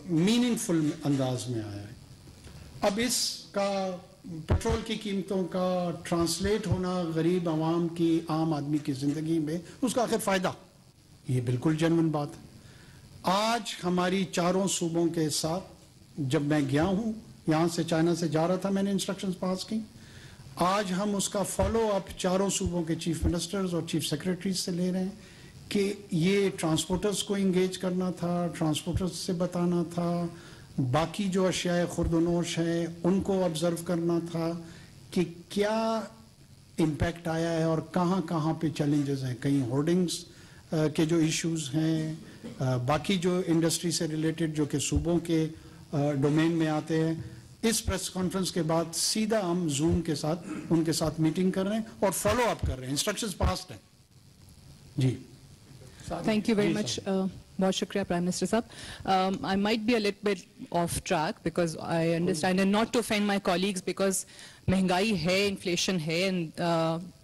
A: मीनिंगफुल अंदाज में आया है। अब इसका, पेट्रोल की कीमतों का ट्रांसलेट होना, गरीब, आवाम की, आम आदमी की ज़िंदगी में, उसका आखिर फ़ायदा ये बिल्कुल जनवन बात है। आज हमारी चारों सूबों के साथ जब मैं गया हूँ, यहाँ से चाइना से जा रहा था, मैंने इंस्ट्रक्शंस पास की। आज हम उसका फॉलो अप चारों सूबों के चीफ मिनिस्टर्स और चीफ सेक्रेटरीज से ले रहे हैं कि ये ट्रांसपोर्टर्स को इंगेज करना था ट्रांसपोर्टर्स से बताना था, बाकी जो अशियाए खुर्दनोश हैं, उनको ऑब्ज़र्व करना था कि क्या इम्पैक्ट आया है और कहाँ कहाँ पे चैलेंजेस हैं, कहीं होर्डिंग्स के जो इश्यूज़ हैं बाकी जो इंडस्ट्री से रिलेटेड जो कि सूबों के डोमेन में आते हैं इस प्रेस कॉन्फ्रेंस के बाद सीधा हम जूम के साथ उनके साथ मीटिंग कर रहे हैं और फॉलो अप कर रहे हैं। इंस्ट्रक्शंस पास हैं। जी।
I: Thank you very much. Uh, बहुत शुक्रिया प्राइम मिनिस्टर साहब। I might be a little bit off track because I understand and not to fend my colleagues because महँगाई है इन्फ्लेशन है एंड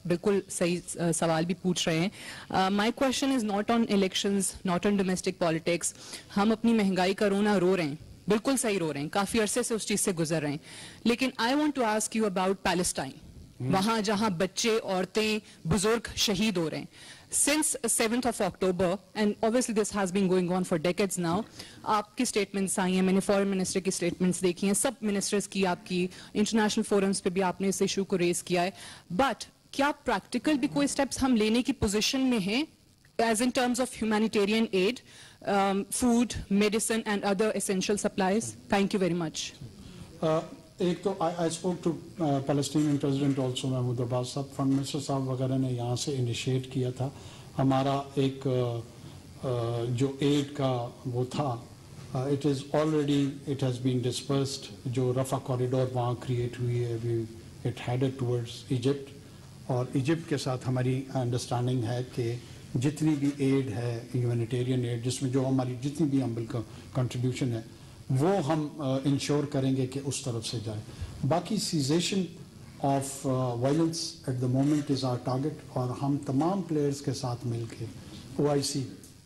I: बिल्कुल सही uh, सवाल भी पूछ रहे हैं। My question is not on elections not on domestic politics हम अपनी महँगाई का रोना रो रहे हैं। बिल्कुल सही रो रहे हैं। काफ़ी अरसे से उस चीज़ से गुजर रहे हैं। लेकिन I want to ask you about Palestine वहाँ जहाँ बच्चे औरतें बुज़ुर्ग शहीद हो रहे हैं। Since 7th of October and obviously this has been going on for decades now आपकी स्टेटमेंट्स आई हैं मैंने फॉरेन मिनिस्टर की स्टेटमेंट्स देखी हैं सब मिनिस्टर्स की आपकी इंटरनेशनल फोरम्स पे भी आपने इस इशू को रेज किया है बट क्या प्रैक्टिकल भी कोई स्टेप्स हम लेने की पोजीशन में हैं as in terms of humanitarian aid, um, food, medicine, and other essential supplies? Thank you very much.
A: Uh, एक तो I spoke to Palestinian president also Mahmoud Abbas साहब. फंड मिनिस्टर साहब वगैरह ने यहाँ से इनिशिएट किया था. हमारा एक uh, uh, जो एड का वो था it is already it has been dispersed जो रफा कॉरिडोर वहाँ क्रिएट हुई है we it headed towards Egypt और इजिप्ट के साथ हमारी अंडरस्टैंडिंग है कि जितनी भी एड है ह्यूमैनिटेरियन एड जिसमें जो हमारी जितनी भी अम्बल कंट्रीब्यूशन है वो हम इंश्योर करेंगे कि उस तरफ़ से जाए। बाकी cessation of violence at the moment is our target और हम तमाम प्लेयर्स के साथ मिलके ओ आई सी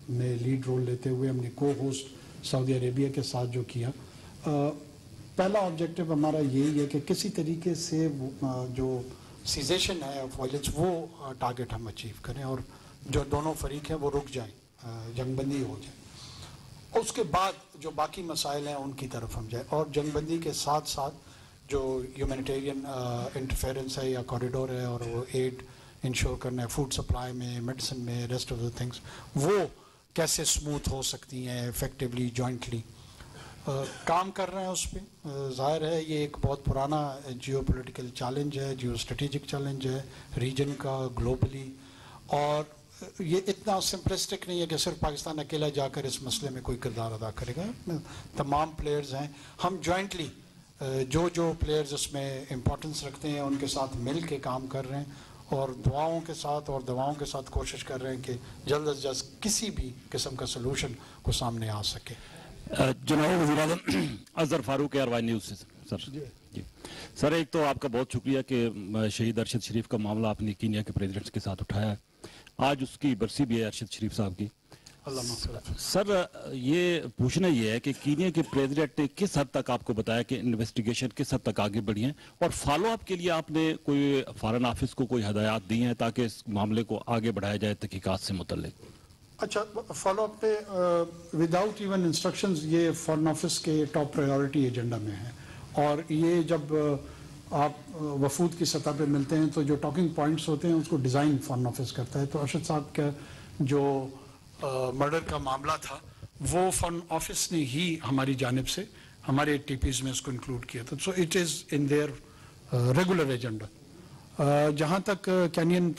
A: में लीड रोल लेते हुए हमने को होस्ट सऊदी अरेबिया के साथ जो किया। पहला ऑब्जेक्टिव हमारा यही है कि किसी तरीके से जो सीजेशन है ऑफ़ वायलेंस वो टारगेट हम अचीव करें और जो दोनों फरीक हैं वो रुक जाएँ जंगबंदी हो जाए। उसके बाद जो बाकी मसाइल हैं उनकी तरफ़ हम जाए। और जंगबंदी के साथ साथ जो ह्यूमैनिटेरियन इंटरफेरेंस है या कॉरिडोर है और वो एड इंश्योर करना है फ़ूड सप्लाई में मेडिसिन में रेस्ट ऑफ़ द थिंग्स वो कैसे स्मूथ हो सकती हैं इफेक्टिवली जॉइंटली काम कर रहे हैं उस पर ज़ाहिर है ये एक बहुत पुराना जियो पोलिटिकल चैलेंज है जियो स्ट्रेटिजिक चैलेंज है रीजन का ग्लोबली और ये इतना सिंपलिस्टिक नहीं है कि सिर्फ़ पाकिस्तान अकेला जाकर इस मसले में कोई किरदार अदा करेगा। तमाम प्लेयर्स हैं। हम जॉइंटली जो जो प्लेयर्स उसमें इम्पोर्टेंस रखते हैं उनके साथ मिल के काम कर रहे हैं और दुआओं के साथ और दवाओं के साथ कोशिश कर रहे हैं कि जल्द अज जल्द किसी भी किस्म का सोलूशन को सामने आ सके।
L: जनाब वजी अजहर फारूक न्यूज़ से सर। जी। सर एक तो आपका बहुत शुक्रिया कि शहीद अरशद शरीफ का मामला आपने कीनिया के प्रेसिडेंट्स के साथ उठाया। है आज उसकी बरसी भी है अरशद शरीफ साहब की। सर ये पूछना ये है कि कीनिया के प्रेसिडेंट ने किस हद तक आपको बताया कि इन्वेस्टिगेशन किस हद तक आगे बढ़ी है? और फॉलो अप के लिए आपने कोई फॉरन ऑफ़िस को कोई हदायत दी हैं ताकि इस मामले को आगे बढ़ाया जाए तहकीकत से मुतल
A: अच्छा फॉलो अप पे विदाउट इवन इंस्ट्रक्शंस ये फॉरन ऑफ़िस के टॉप प्रायोरिटी एजेंडा में है। और ये जब आप वफूद की सतह पे मिलते हैं तो जो टॉकिंग पॉइंट्स होते हैं, उसको डिज़ाइन फॉरन ऑफ़िस करता है। तो अरशद साहब का जो मर्डर का मामला था, वो फॉरन ऑफ़िस ने ही हमारी जानब से, हमारे टी में उसको इंक्लूड किया था। So it is in their regular agenda जहाँ तक कैनियन